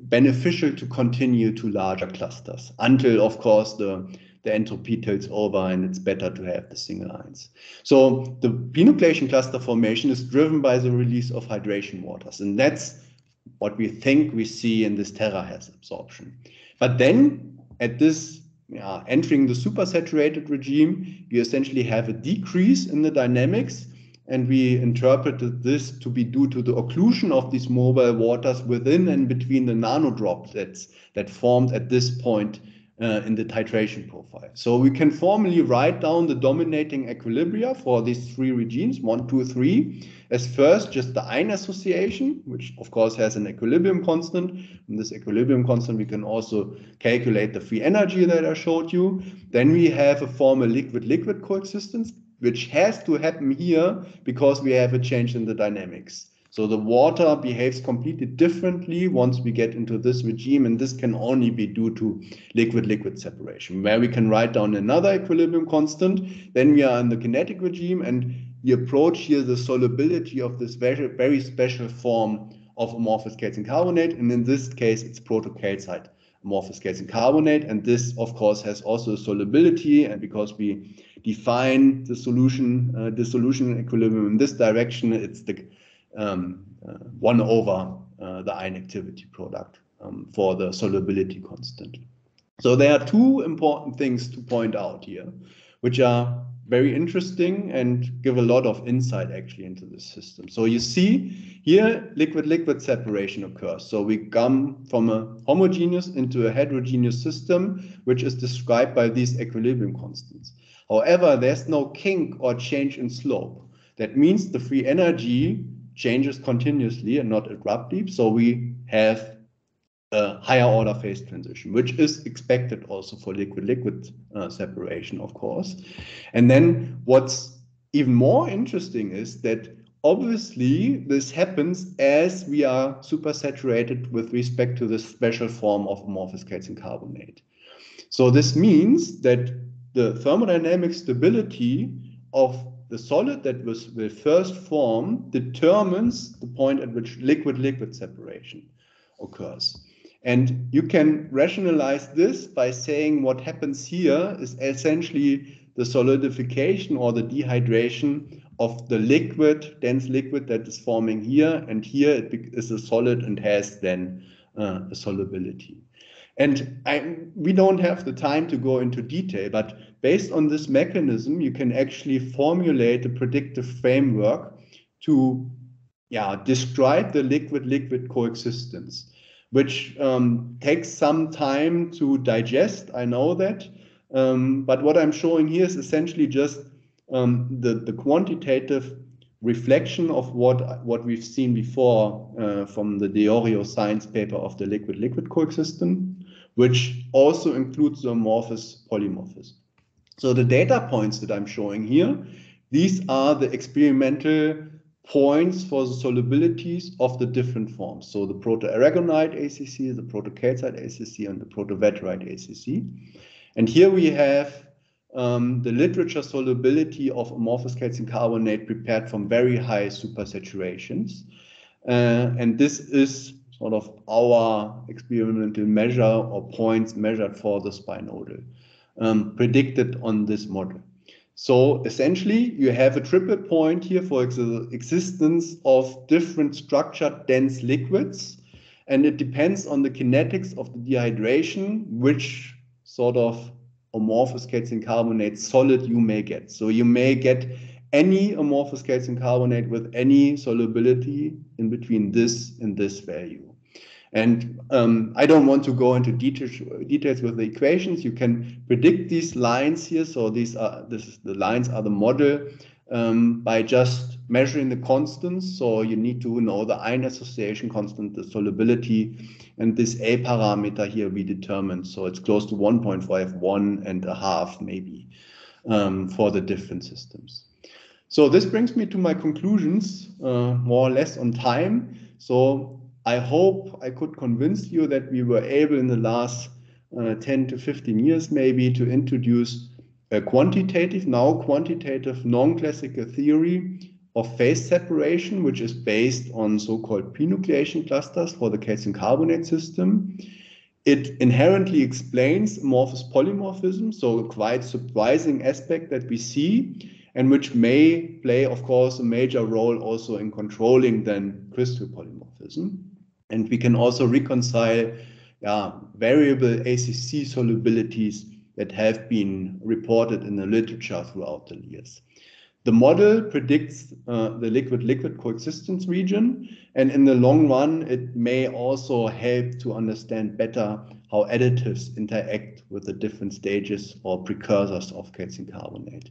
beneficial to continue to larger clusters until, of course, the, the entropy tilts over and it's better to have the single ions. So the prenucleation cluster formation is driven by the release of hydration waters. And that's what we think we see in this terahertz absorption. But then at this yeah, entering the supersaturated regime, you essentially have a decrease in the dynamics. And we interpreted this to be due to the occlusion of these mobile waters within and between the nanodroplets that formed at this point uh, in the titration profile. So we can formally write down the dominating equilibria for these three regimes, one, two, three, as first just the ion association, which of course has an equilibrium constant. And this equilibrium constant, we can also calculate the free energy that I showed you. Then we have a formal liquid-liquid coexistence, which has to happen here because we have a change in the dynamics. So the water behaves completely differently once we get into this regime, and this can only be due to liquid-liquid separation, where we can write down another equilibrium constant. Then we are in the kinetic regime, and we approach here the solubility of this very, very special form of amorphous calcium carbonate, and in this case, it's protocalcite amorphous calcium carbonate, and this, of course, has also solubility, and because we define the solution, uh, the solution equilibrium in this direction, it's the um, uh, 1 over uh, the ion activity product um, for the solubility constant. So there are two important things to point out here, which are very interesting and give a lot of insight actually into the system. So you see here liquid-liquid separation occurs. So we come from a homogeneous into a heterogeneous system, which is described by these equilibrium constants. However, there's no kink or change in slope. That means the free energy changes continuously and not abruptly. So we have a higher order phase transition, which is expected also for liquid-liquid uh, separation, of course. And then what's even more interesting is that obviously this happens as we are supersaturated with respect to this special form of amorphous calcium carbonate. So this means that the thermodynamic stability of the solid that was, will first form determines the point at which liquid-liquid separation occurs. And you can rationalize this by saying what happens here is essentially the solidification or the dehydration of the liquid, dense liquid that is forming here. And here it is a solid and has then uh, a solubility. And I, we don't have the time to go into detail, but based on this mechanism, you can actually formulate a predictive framework to yeah, describe the liquid-liquid coexistence, which um, takes some time to digest. I know that. Um, but what I'm showing here is essentially just um, the, the quantitative reflection of what, what we've seen before uh, from the De Yoreo science paper of the liquid-liquid coexistence, which also includes the amorphous polymorphism. So the data points that I'm showing here, these are the experimental points for the solubilities of the different forms. So the proto-aragonite ACC, the proto-calcite ACC, and the proto-vaterite ACC. And here we have um, the literature solubility of amorphous calcium carbonate prepared from very high supersaturations. Uh, and this is sort of our experimental measure or points measured for the spinodal, um, predicted on this model. So essentially, you have a triple point here for ex existence of different structured dense liquids, and it depends on the kinetics of the dehydration, which sort of amorphous calcium carbonate solid you may get. So you may get any amorphous calcium carbonate with any solubility in between this and this value. And um, I don't want to go into details, details with the equations. You can predict these lines here. So these are this is, the lines are the model um, by just measuring the constants. So you need to know the ion association constant, the solubility, and this A parameter here we determined. So it's close to 1.5, one and a half maybe um, for the different systems. So this brings me to my conclusions, uh, more or less on time. So I hope I could convince you that we were able in the last uh, 10 to 15 years maybe to introduce a quantitative, now quantitative non-classical theory of phase separation, which is based on so-called pre-nucleation clusters for the calcium carbonate system. It inherently explains amorphous polymorphism, so a quite surprising aspect that we see, and which may play, of course, a major role also in controlling then crystal polymorphism. And we can also reconcile yeah, variable ACC solubilities that have been reported in the literature throughout the years. The model predicts uh, the liquid-liquid coexistence region, and in the long run, it may also help to understand better how additives interact with the different stages or precursors of calcium carbonate.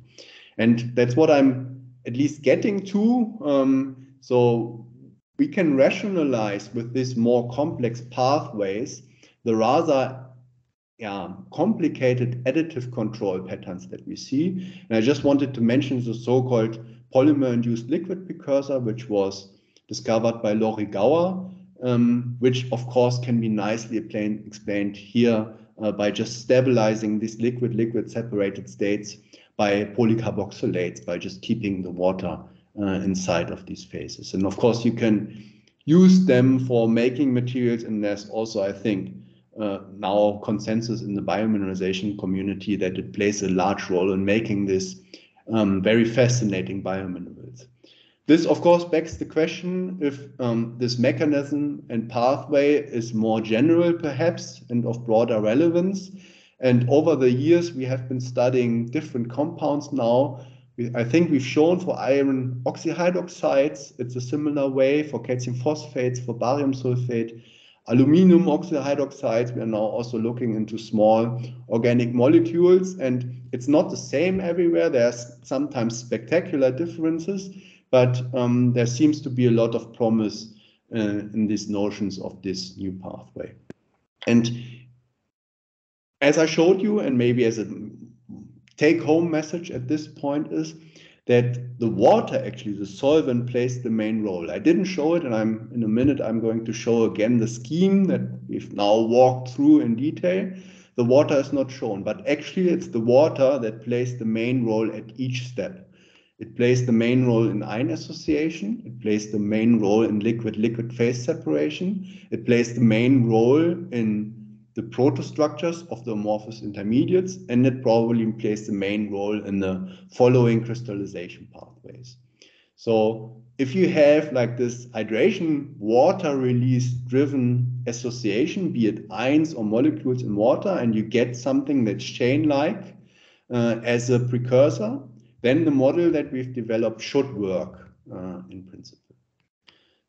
And that's what I'm at least getting to. Um, so we can rationalize with these more complex pathways the rather yeah, complicated additive control patterns that we see. And I just wanted to mention the so-called polymer-induced liquid precursor, which was discovered by Lori Gower, um, which of course can be nicely explained here uh, by just stabilizing these liquid-liquid separated states by polycarboxylates, by just keeping the water uh, inside of these phases. And of course, you can use them for making materials. And there's also, I think, uh, now consensus in the biomineralization community that it plays a large role in making this um, very fascinating biominerals. This, of course, begs the question if um, this mechanism and pathway is more general, perhaps, and of broader relevance. And over the years, we have been studying different compounds now I think we've shown for iron oxyhydroxides, it's a similar way for calcium phosphates, for barium sulfate, aluminum oxyhydroxides. We are now also looking into small organic molecules, and it's not the same everywhere. There's sometimes spectacular differences, but um, there seems to be a lot of promise uh, in these notions of this new pathway. And as I showed you, and maybe as a take home message at this point is that the water actually the solvent plays the main role i didn't show it and i'm in a minute i'm going to show again the scheme that we've now walked through in detail the water is not shown but actually it's the water that plays the main role at each step It plays the main role in ion association. It plays the main role in liquid-liquid phase separation. It plays the main role in the protostructures of the amorphous intermediates, and it probably plays the main role in the following crystallization pathways. So if you have like this hydration water release driven association, be it ions or molecules in water, and you get something that's chain like uh, as a precursor, then the model that we've developed should work uh, in principle.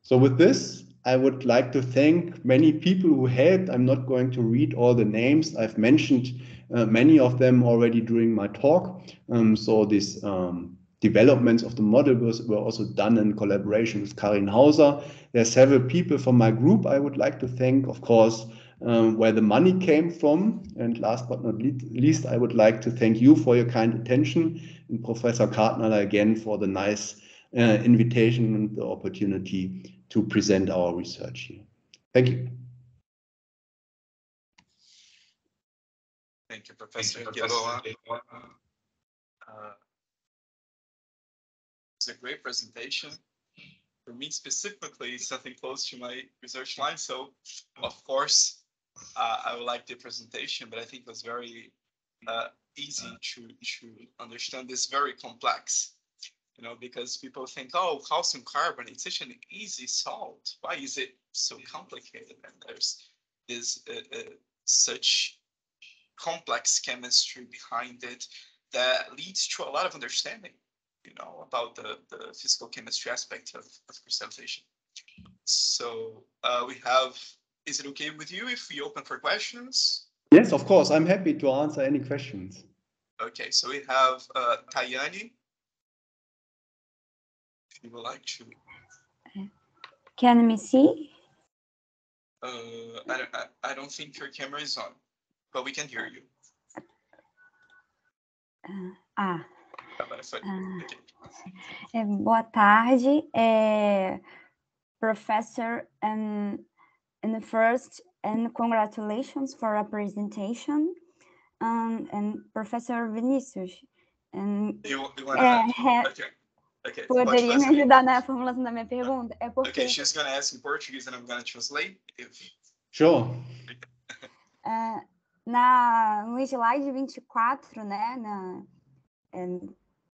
So with this, I would like to thank many people who helped. I'm not going to read all the names. I've mentioned uh, many of them already during my talk. Um, so these um, developments of the model was, were also done in collaboration with Karin Hauser. There are several people from my group I would like to thank, of course, um, where the money came from. And last but not least, I would like to thank you for your kind attention and Professor Kartner again for the nice uh, invitation and the opportunity to present our research here. Thank you. Thank you, Professor Gebauer. Uh, it's a great presentation. For me specifically, something close to my research line. So, of course, uh, I would like the presentation, but I think it was very uh, easy to, to understand this very complex, you know, because people think, oh, calcium carbonate, it's such an easy salt. Why is it so complicated? And there's this uh, uh, such complex chemistry behind it that leads to a lot of understanding, you know, about the, the physical chemistry aspect of, of crystallization. So uh, we have, is it okay with you if we open for questions? Yes, of course. I'm happy to answer any questions. Okay, so we have uh, Tayani. If you would like to. Can we see? Uh, I, don't, I, I don't think your camera is on, but we can hear you. Uh, ah. Ah. Okay. É, boa tarde, é, Professor, and, and first, and congratulations for a presentation, um, and Professor Vinícius. And, You, you wanna, é, okay. Okay, pode poderia me ajudar na formulação da minha pergunta? É porque Okay, she's gonna ask in Portuguese and I'm gonna translate. If Sure. é, na, no slide 24, né, na, é,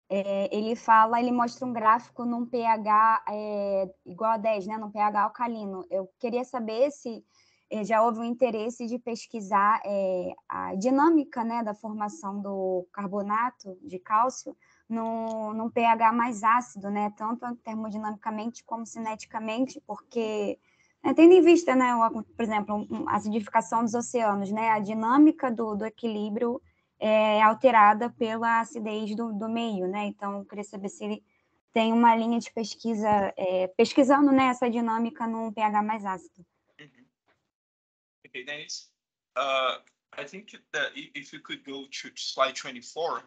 é, ele fala, ele mostra um gráfico num pH é, igual a 10, né, num pH alcalino. Eu queria saber se é, já houve um interesse de pesquisar é, a dinâmica, né, da formação do carbonato de cálcio no, num pH mais ácido, né, tanto termodinamicamente como cineticamente, porque é, tendo em vista, né, o- por exemplo, a acidificação dos oceanos, né, a dinâmica do, do equilíbrio é alterada pela acidez do, do meio, né? Então, eu queria saber se ele tem uma linha de pesquisa é, pesquisando, né, essa dinâmica num pH mais ácido. Mhm. Okay, Dennis. Uh, I think that if you could go to slide 24,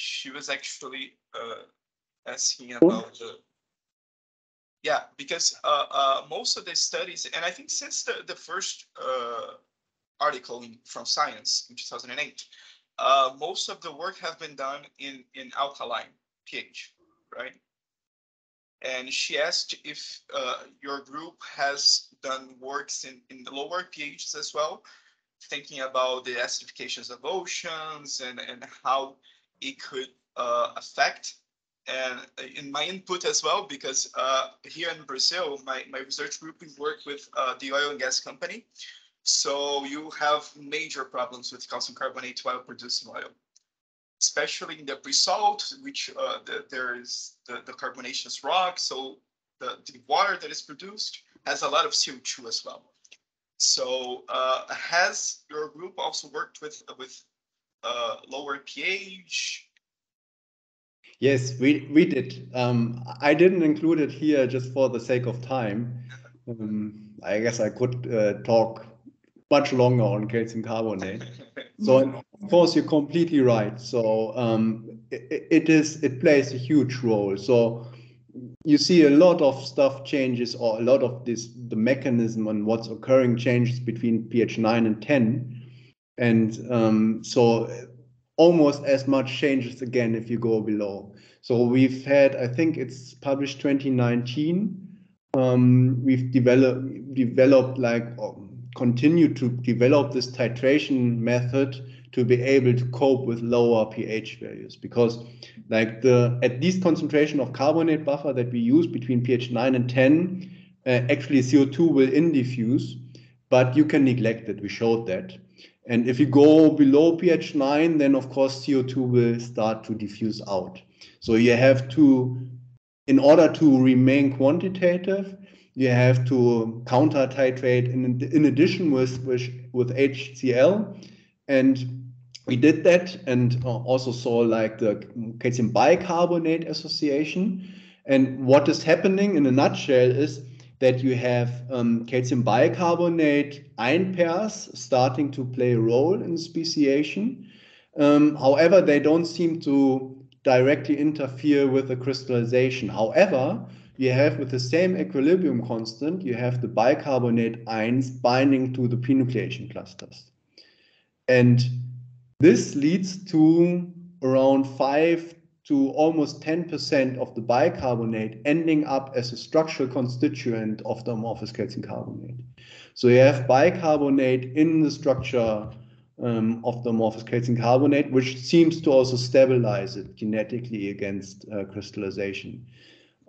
she was actually uh, asking about the. Yeah, because uh, uh, most of the studies, and I think since the, the first uh, article in, from Science in 2008, uh, most of the work have been done in, in alkaline pH, right? And she asked if uh, your group has done works in, in the lower pHs as well, thinking about the acidifications of oceans and, and how it could uh, affect. And in my input as well, because uh, here in Brazil, my, my research group, we work with uh, the oil and gas company. So you have major problems with calcium carbonate while producing oil especially in the pre-salt, which uh, the, there is the, the carbonaceous rock. So the, the water that is produced has a lot of CO2 as well. So uh, has your group also worked with with uh, lower pH? Yes, we, we did. Um, I didn't include it here just for the sake of time. Um, I guess I could uh, talk much longer on calcium carbonate. So of course you're completely right. So um, it, it is it plays a huge role. So you see a lot of stuff changes or a lot of this the mechanism on what's occurring changes between pH 9 and 10. And um, so almost as much changes again if you go below. So we've had, I think it's published 2019. Um, we've developed developed like um, continue to develop this titration method to be able to cope with lower pH values because like the at least concentration of carbonate buffer that we use between pH 9 and 10 uh, actually CO2 will indiffuse but you can neglect it we showed that and if you go below pH 9 then of course CO2 will start to diffuse out so you have to in order to remain quantitative you have to counter titrate in, in addition with, with, with HCl. And we did that and also saw like the calcium bicarbonate association. And what is happening in a nutshell is that you have um, calcium bicarbonate ion pairs starting to play a role in speciation. Um, however, they don't seem to directly interfere with the crystallization. However, you have with the same equilibrium constant, you have the bicarbonate ions binding to the prenucleation clusters. And this leads to around 5 to almost 10% of the bicarbonate ending up as a structural constituent of the amorphous calcium carbonate. So you have bicarbonate in the structure um, of the amorphous calcium carbonate, which seems to also stabilize it kinetically against uh, crystallization.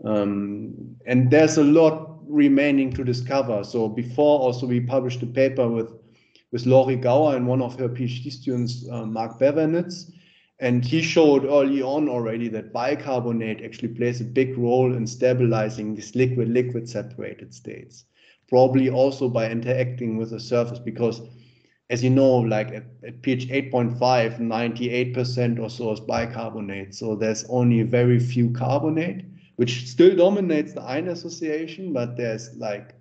Um, and there's a lot remaining to discover. So before also we published a paper with with Lori Gower and one of her PhD students, uh, Mark Bewernitz, and he showed early on already that bicarbonate actually plays a big role in stabilizing these liquid-liquid separated states, probably also by interacting with the surface because as you know, like at, at pH 8.5, 98% or so is bicarbonate. So there's only very few carbonate which still dominates the ion association, but there's like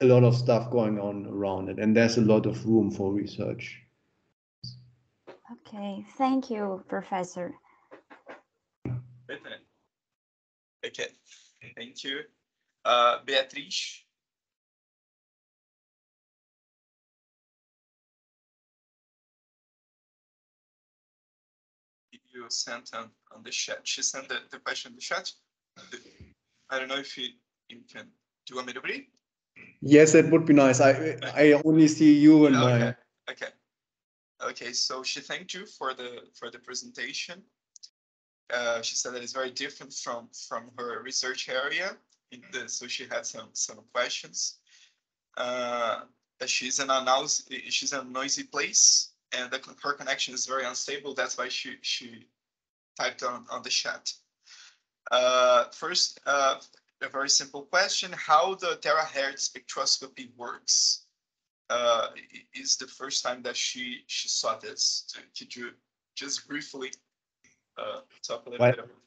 a lot of stuff going on around it, and there's a lot of room for research. Okay, thank you, Professor. Okay, thank you. Uh, Beatriz? You sent on, on the chat. She sent the, the question in the chat. I don't know if you, you can. Do you want me to read? Yes, that would be nice. I I only see you and okay. my. Okay. Okay. So she thanked you for the for the presentation. Uh, she said that it's very different from from her research area. The, so she had some some questions. Uh, she's in a noisy she's in a noisy place, and the, her connection is very unstable. That's why she she typed on on the chat. Uh, first, uh, a very simple question, how the terahertz spectroscopy works. Uh, is the first time that she she saw this. Could you just briefly uh, talk a little well, bit about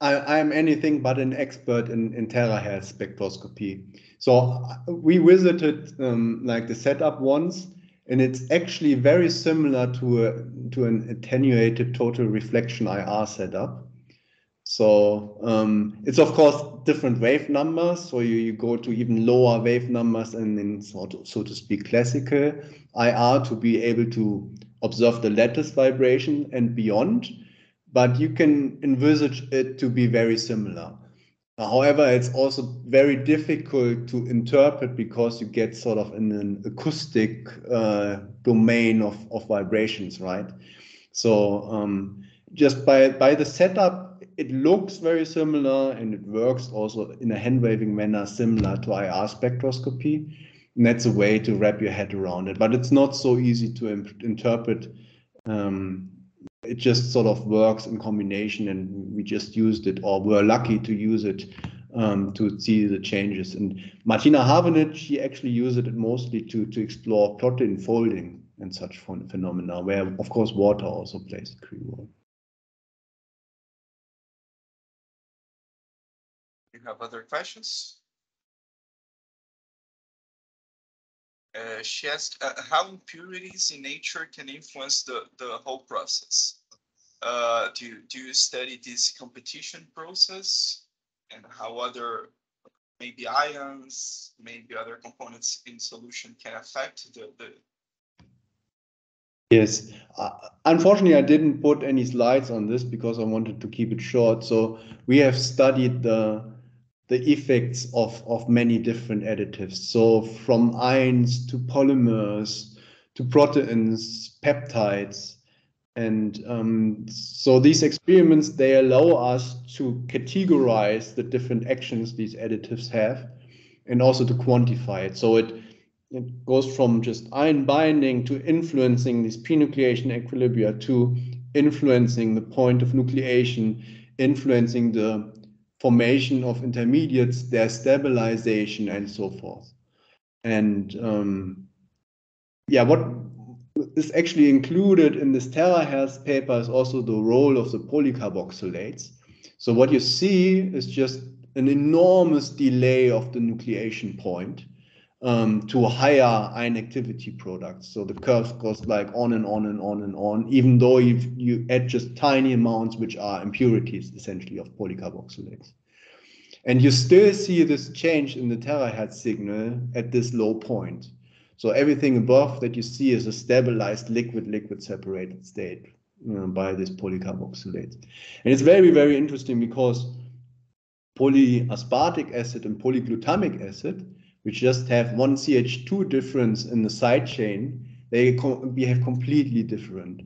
I, I'm anything but an expert in, in terahertz spectroscopy. So we visited um, like the setup once, and it's actually very similar to a, to an attenuated total reflection IR setup. So um, it's of course different wave numbers. So you, you go to even lower wave numbers and in sort to, so to speak classical IR to be able to observe the lattice vibration and beyond. But you can envisage it to be very similar. However, it's also very difficult to interpret because you get sort of in an acoustic uh, domain of, of vibrations, right? So um, just by by the setup it looks very similar and it works also in a hand waving manner similar to IR spectroscopy. And that's a way to wrap your head around it. But it's not so easy to interpret. Um, it just sort of works in combination, and we just used it, or we're lucky to use it um, to see the changes. And Martina Havenith, she actually used it mostly to to explore protein folding and such phenomena, where of course water also plays a key role. Have other questions? Uh, she asked uh, how impurities in nature can influence the, the whole process. Uh, do, you, do you study this competition process and how other maybe ions, maybe other components in solution can affect the, the Yes, uh, unfortunately, I didn't put any slides on this because I wanted to keep it short. So we have studied the the effects of, of many different additives. So from ions to polymers to proteins, peptides. And um, so these experiments, they allow us to categorize the different actions these additives have and also to quantify it. So it, it goes from just ion binding to influencing these pre-nucleation equilibria to influencing the point of nucleation, influencing the formation of intermediates, their stabilization, and so forth. And um, yeah, what is actually included in this terahertz paper is also the role of the polycarboxylates. So what you see is just an enormous delay of the nucleation point um, to higher ion activity products. So the curve goes like on and on and on and on, even though you you add just tiny amounts, which are impurities essentially of polycarboxylates. And you still see this change in the terahertz signal at this low point. So everything above that you see is a stabilized liquid-liquid separated state you know, by this polycarboxylate. And it's very, very interesting because polyaspartic acid and polyglutamic acid, which just have one CH2 difference in the side chain, they behave completely different.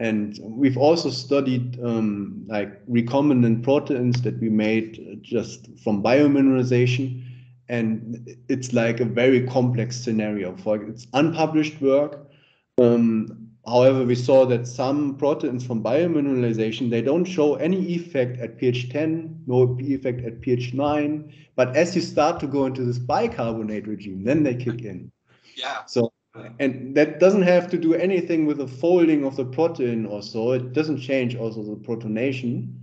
And we've also studied um, like recombinant proteins that we made just from biomineralization. And it's like a very complex scenario for it's unpublished work. Um, however, we saw that some proteins from biomineralization, they don't show any effect at pH 10, no effect at pH 9. But as you start to go into this bicarbonate regime, then they kick in. Yeah. So and that doesn't have to do anything with the folding of the protein or so. It doesn't change also the protonation.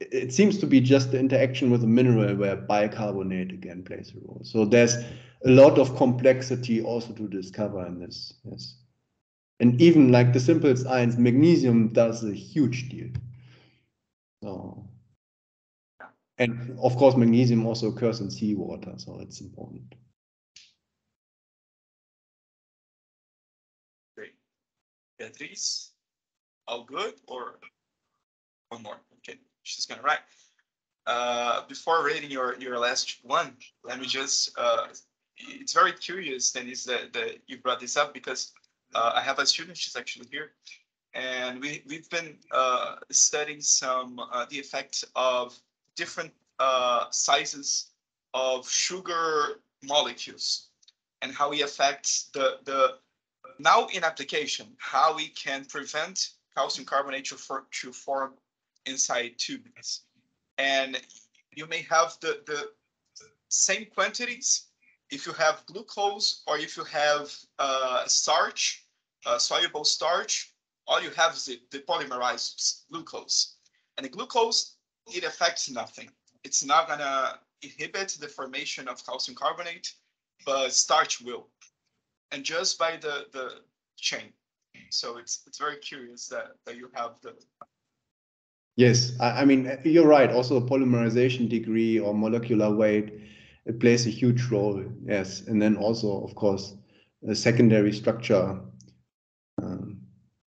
It seems to be just the interaction with the mineral where bicarbonate again plays a role. So there's a lot of complexity also to discover in this. Yes. And even like the simplest ions, magnesium does a huge deal. So, and of course, magnesium also occurs in seawater, so it's important. Beatriz, all good or one more? Okay, she's gonna write. Uh, before reading your your last one, let me just. Uh, it's very curious, Denis, that, that you brought this up because uh, I have a student. She's actually here, and we we've been uh, studying some uh, the effects of different uh, sizes of sugar molecules and how it affects the the now in application, how we can prevent calcium carbonate to, for, to form inside tubes. And you may have the, the same quantities if you have glucose or if you have uh, starch, uh, soluble starch, all you have is the, the polymerized glucose. And the glucose, it affects nothing. It's not gonna inhibit the formation of calcium carbonate, but starch will and just by the the chain. So it's it's very curious that that you have the. Yes, I, I mean you're right. Also, polymerization degree or molecular weight it plays a huge role. Yes, and then also of course secondary structure.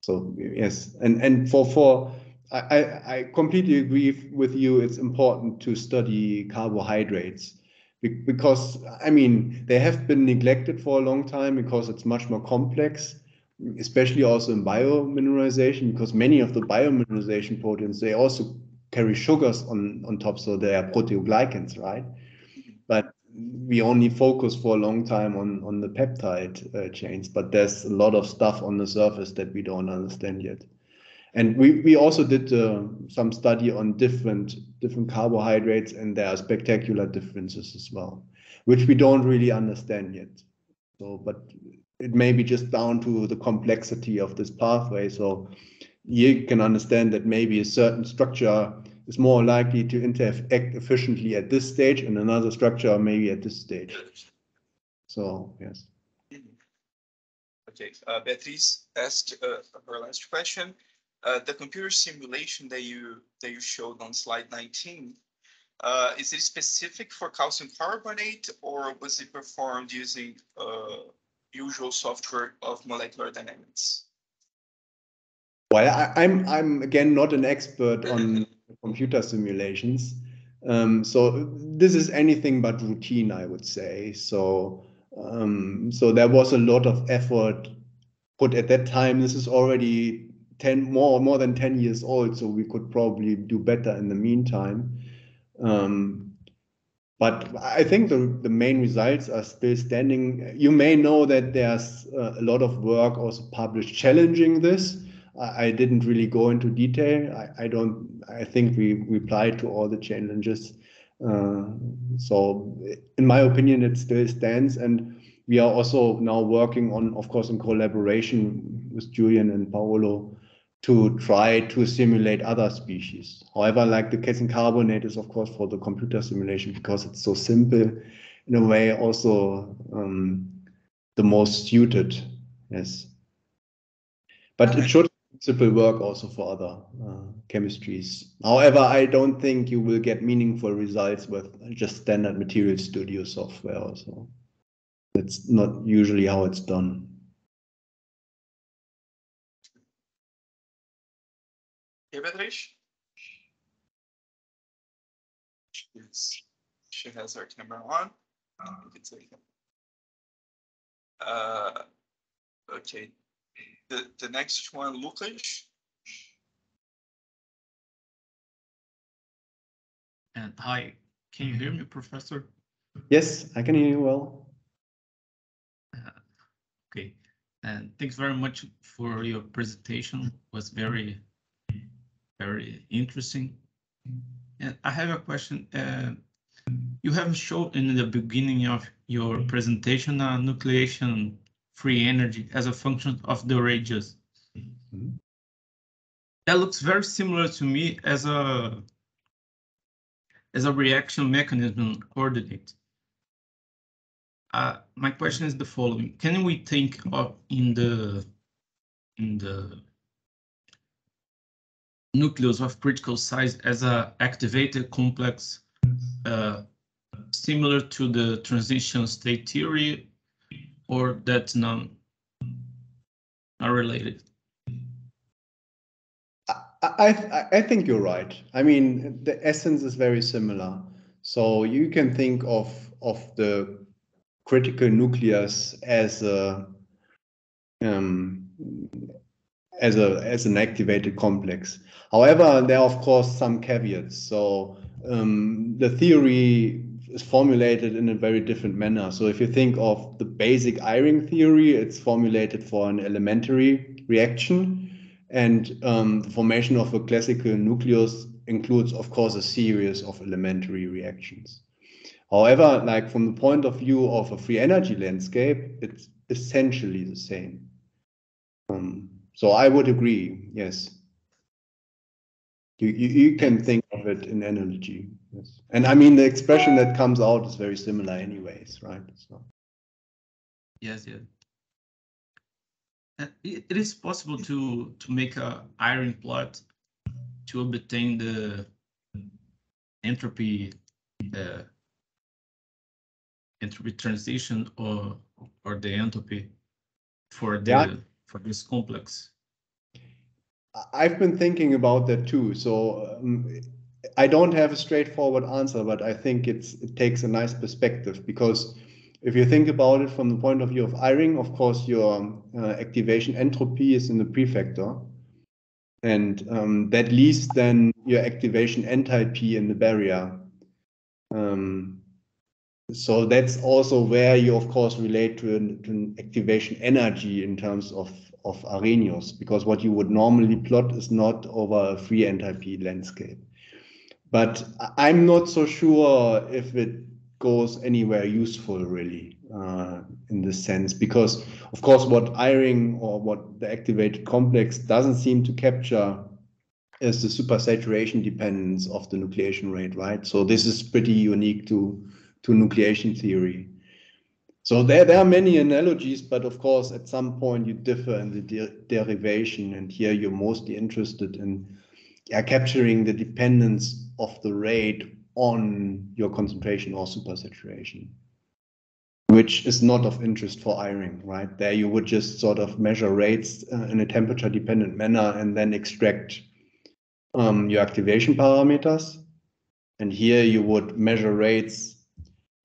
So yes, and and for for I, I completely agree with you. It's important to study carbohydrates because I mean they have been neglected for a long time because it's much more complex, especially also in biomineralization because many of the biomineralization proteins they also carry sugars on on top, so they are proteoglycans, right? We only focus for a long time on on the peptide uh, chains, but there's a lot of stuff on the surface that we don't understand yet. And we, we also did uh, some study on different different carbohydrates, and there are spectacular differences as well, which we don't really understand yet. So, but it may be just down to the complexity of this pathway. So you can understand that maybe a certain structure is more likely to interact efficiently at this stage, and another structure maybe at this stage. So yes. Okay, uh, Beatriz asked uh, her last question. Uh, the computer simulation that you that you showed on slide 19, uh, is it specific for calcium carbonate or was it performed using uh, usual software of molecular dynamics? Well, I, I'm I'm again not an expert on computer simulations, um, so this is anything but routine, I would say. So um, so there was a lot of effort put at that time. This is already ten more more than ten years old, so we could probably do better in the meantime. Um, but I think the, the main results are still standing. You may know that there's a lot of work also published challenging this. I, didn't really go into detail. I, I don't. I think we replied to all the challenges. Uh, so, in my opinion, it still stands, and we are also now working on, of course, in collaboration with Julian and Paolo, to try to simulate other species. However, like the calcium carbonate is of course for the computer simulation because it's so simple, in a way also um, the most suited. Yes, but it should simple work also for other uh, chemistries. However, I don't think you will get meaningful results with just standard material studio software. Also, that's not usually how it's done. Hey, Beatriz? She's, she has her camera on. You can. Uh, okay. The, the next one, Lucas. And hi, can you hear me, Professor? Yes, I can hear you well. Okay, and thanks very much for your presentation. It was very, very interesting. And I have a question. Uh, you have shown in the beginning of your presentation a nucleation free energy as a function of the radius. Mhm. That looks very similar to me as a as a reaction mechanism coordinate. Uh, my question is the following: Can we think of in the in the nucleus of critical size as a activated complex uh, similar to the transition state theory, or that's not not related? I, I, I think you're right. I mean, the essence is very similar. So you can think of of the critical nucleus as a um, as a as an activated complex. However, there are of course some caveats. So um, the theory is formulated in a very different manner. So if you think of the basic Eyring theory, it's formulated for an elementary reaction, and um, the formation of a classical nucleus includes, of course, a series of elementary reactions. However, like from the point of view of a free energy landscape, it's essentially the same. Um, so I would agree, yes. You, you, you can think of it in analogy, yes. And I mean, the expression that comes out is very similar anyways, right? So. Yes, yes. It, is possible to to make a Eyring plot to obtain the entropy uh, entropy transition or or the entropy for the Yeah. for this complex. I've been thinking about that too. So um, I don't have a straightforward answer, but I think it's it takes a nice perspective because if you think about it from the point of view of Eyring, of course, your uh, activation entropy is in the prefactor, and um, that leaves then your activation enthalpy in the barrier. Um, so that's also where you, of course, relate to an, to an activation energy in terms of, of Arrhenius, because what you would normally plot is not over a free enthalpy landscape. But I'm not so sure if it goes anywhere useful, really, uh, in this sense, because, of course, what Eyring or what the activated complex doesn't seem to capture is the supersaturation dependence of the nucleation rate, right? So this is pretty unique to to nucleation theory. So there, there are many analogies, but of course, at some point you differ in the de derivation, and here you're mostly interested in yeah, capturing the dependence of the rate on your concentration or supersaturation. which is not of interest for Eyring, right? There you would just sort of measure rates uh, in a temperature dependent manner and then extract um, your activation parameters. And here you would measure rates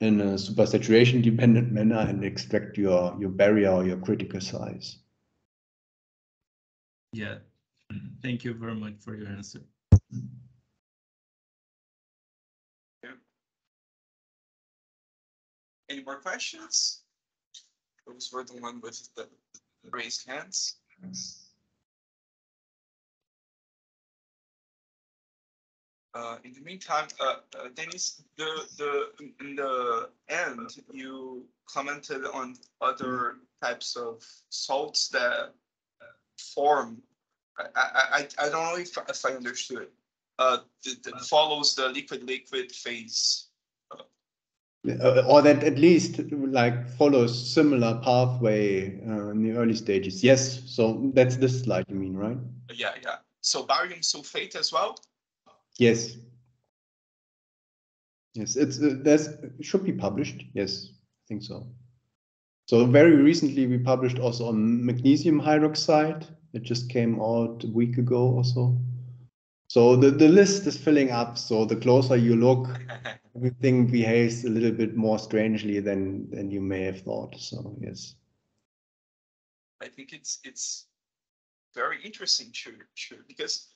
in a supersaturation dependent manner and extract your, your barrier or your critical size. Yeah, thank you very much for your answer. Any more questions? Those were the one with the raised hands. Uh, in the meantime, uh, uh, Denis, the the in the end, you commented on other types of salts that form. I I I, don't know if if I understood. Uh, that, that follows the liquid-liquid phase. Uh, or that at least like follows similar pathway uh, in the early stages. Yes, so that's this slide you mean, right? Yeah, yeah. So barium sulfate as well. Yes. Yes, it's uh, there's it should be published. Yes, I think so. So very recently we published also on magnesium hydroxide. It just came out a week ago or so. So the, the list is filling up. So the closer you look, everything behaves a little bit more strangely than than you may have thought. So yes. I think it's it's very interesting to, to because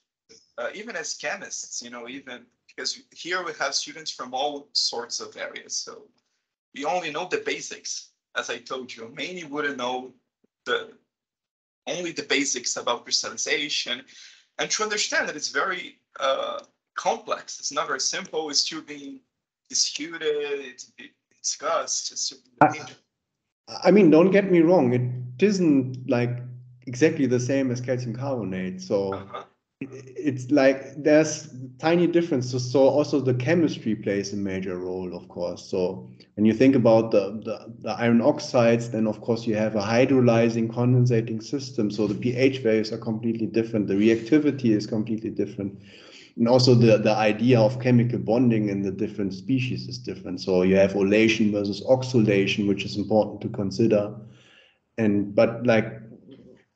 uh, even as chemists, you know, even because here we have students from all sorts of areas, so we only know the basics. As I told you, many wouldn't know the only the basics about crystallization, and to understand that it's very uh, complex. It's not very simple. It's still being disputed, it's discussed. It's being I mean, don't get me wrong. It isn't like exactly the same as calcium carbonate. So uh-huh. It's like there's tiny differences. So also the chemistry plays a major role, of course. So when you think about the, the, the iron oxides, then of course you have a hydrolyzing condensating system. So the pH values are completely different. The reactivity is completely different. And also the, the idea of chemical bonding in the different species is different. So you have olation versus oxolation, which is important to consider. And but like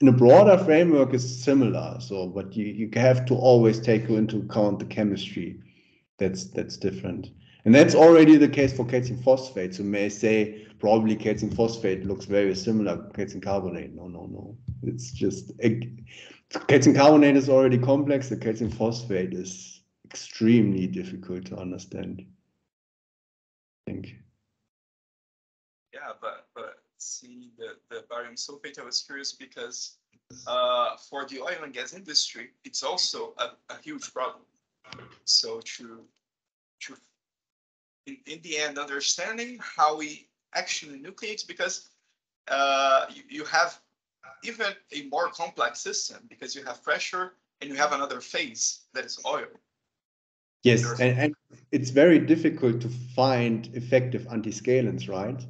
in a broader framework is similar. So, but you, you have to always take into account the chemistry. That's that's different, and that's already the case for calcium phosphate. So, may say probably calcium phosphate looks very similar to calcium carbonate. No, no, no. It's just calcium carbonate is already complex. The calcium phosphate is extremely difficult to understand. I think. See the, the barium sulfate, I was curious because uh, for the oil and gas industry, it's also a, a huge problem. So to, to in, in the end, understanding how we actually nucleate, because uh, you, you have even a more complex system because you have pressure and you have another phase that is oil. Yes, and, and it's very difficult to find effective antiscalants, right?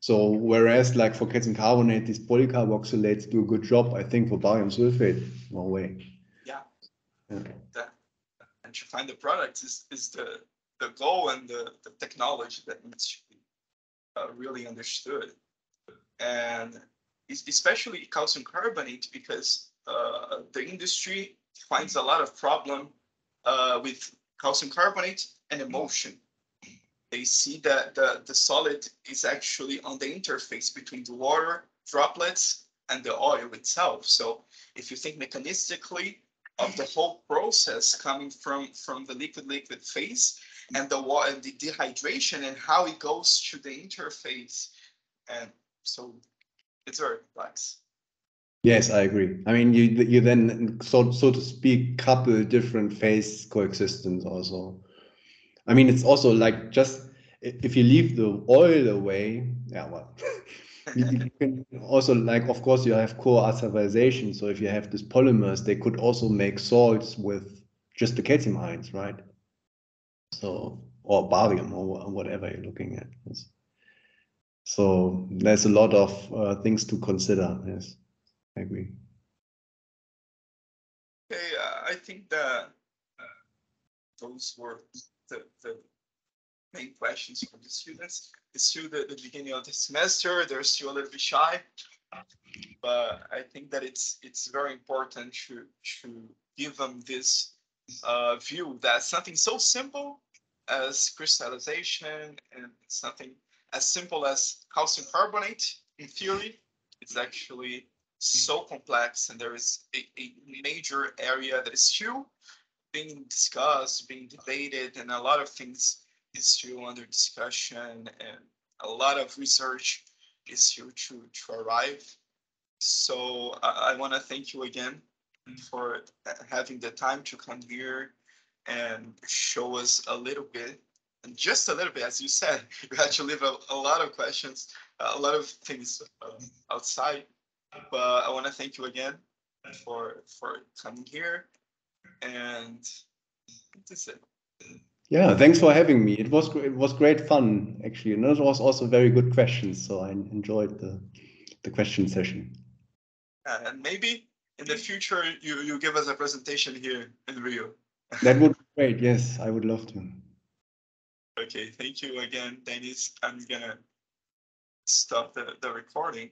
So whereas like for calcium carbonate, these polycarboxylates do a good job, I think for barium sulfate, no way. Yeah. yeah. That, and to find the products is, is the, the goal and the, the technology that needs to be uh, really understood. And especially calcium carbonate because uh, the industry finds a lot of problem uh, with calcium carbonate and emulsion they see that the, the solid is actually on the interface between the water droplets and the oil itself. So if you think mechanistically of the whole process coming from, from the liquid-liquid phase and the water, and the dehydration and how it goes to the interface. And so it's very complex. Yes, I agree. I mean, you you then so so to speak couple different phase coexistence also. I mean, it's also like just if you leave the oil away, yeah, well, you can also like, of course, you have coacervation. So if you have these polymers, they could also make salts with just the ions, right? So or barium or whatever you're looking at. So there's a lot of uh, things to consider. Yes, I agree. Okay, uh, I think that uh, those were the, the main questions from the students. It's still the, the beginning of the semester. They're still a little bit shy, but I think that it's it's very important to to give them this uh, view that something so simple as crystallization and something as simple as calcium carbonate in theory it's actually so complex and there is a, a major area that is still being discussed being debated and a lot of things is still under discussion and a lot of research is still to, to arrive so i, I want to thank you again for having the time to come here and show us a little bit, and just a little bit, as you said, you had to leave a, a lot of questions, a lot of things um, outside. But I want to thank you again for for coming here, and that's it. Yeah, thanks for having me. It was it was great fun actually, and it was also very good questions. So I enjoyed the the question session. And maybe in the future you you give us a presentation here in Rio. That would be great. Yes, I would love to. Okay, thank you again, Denis. I'm gonna stop the, the recording.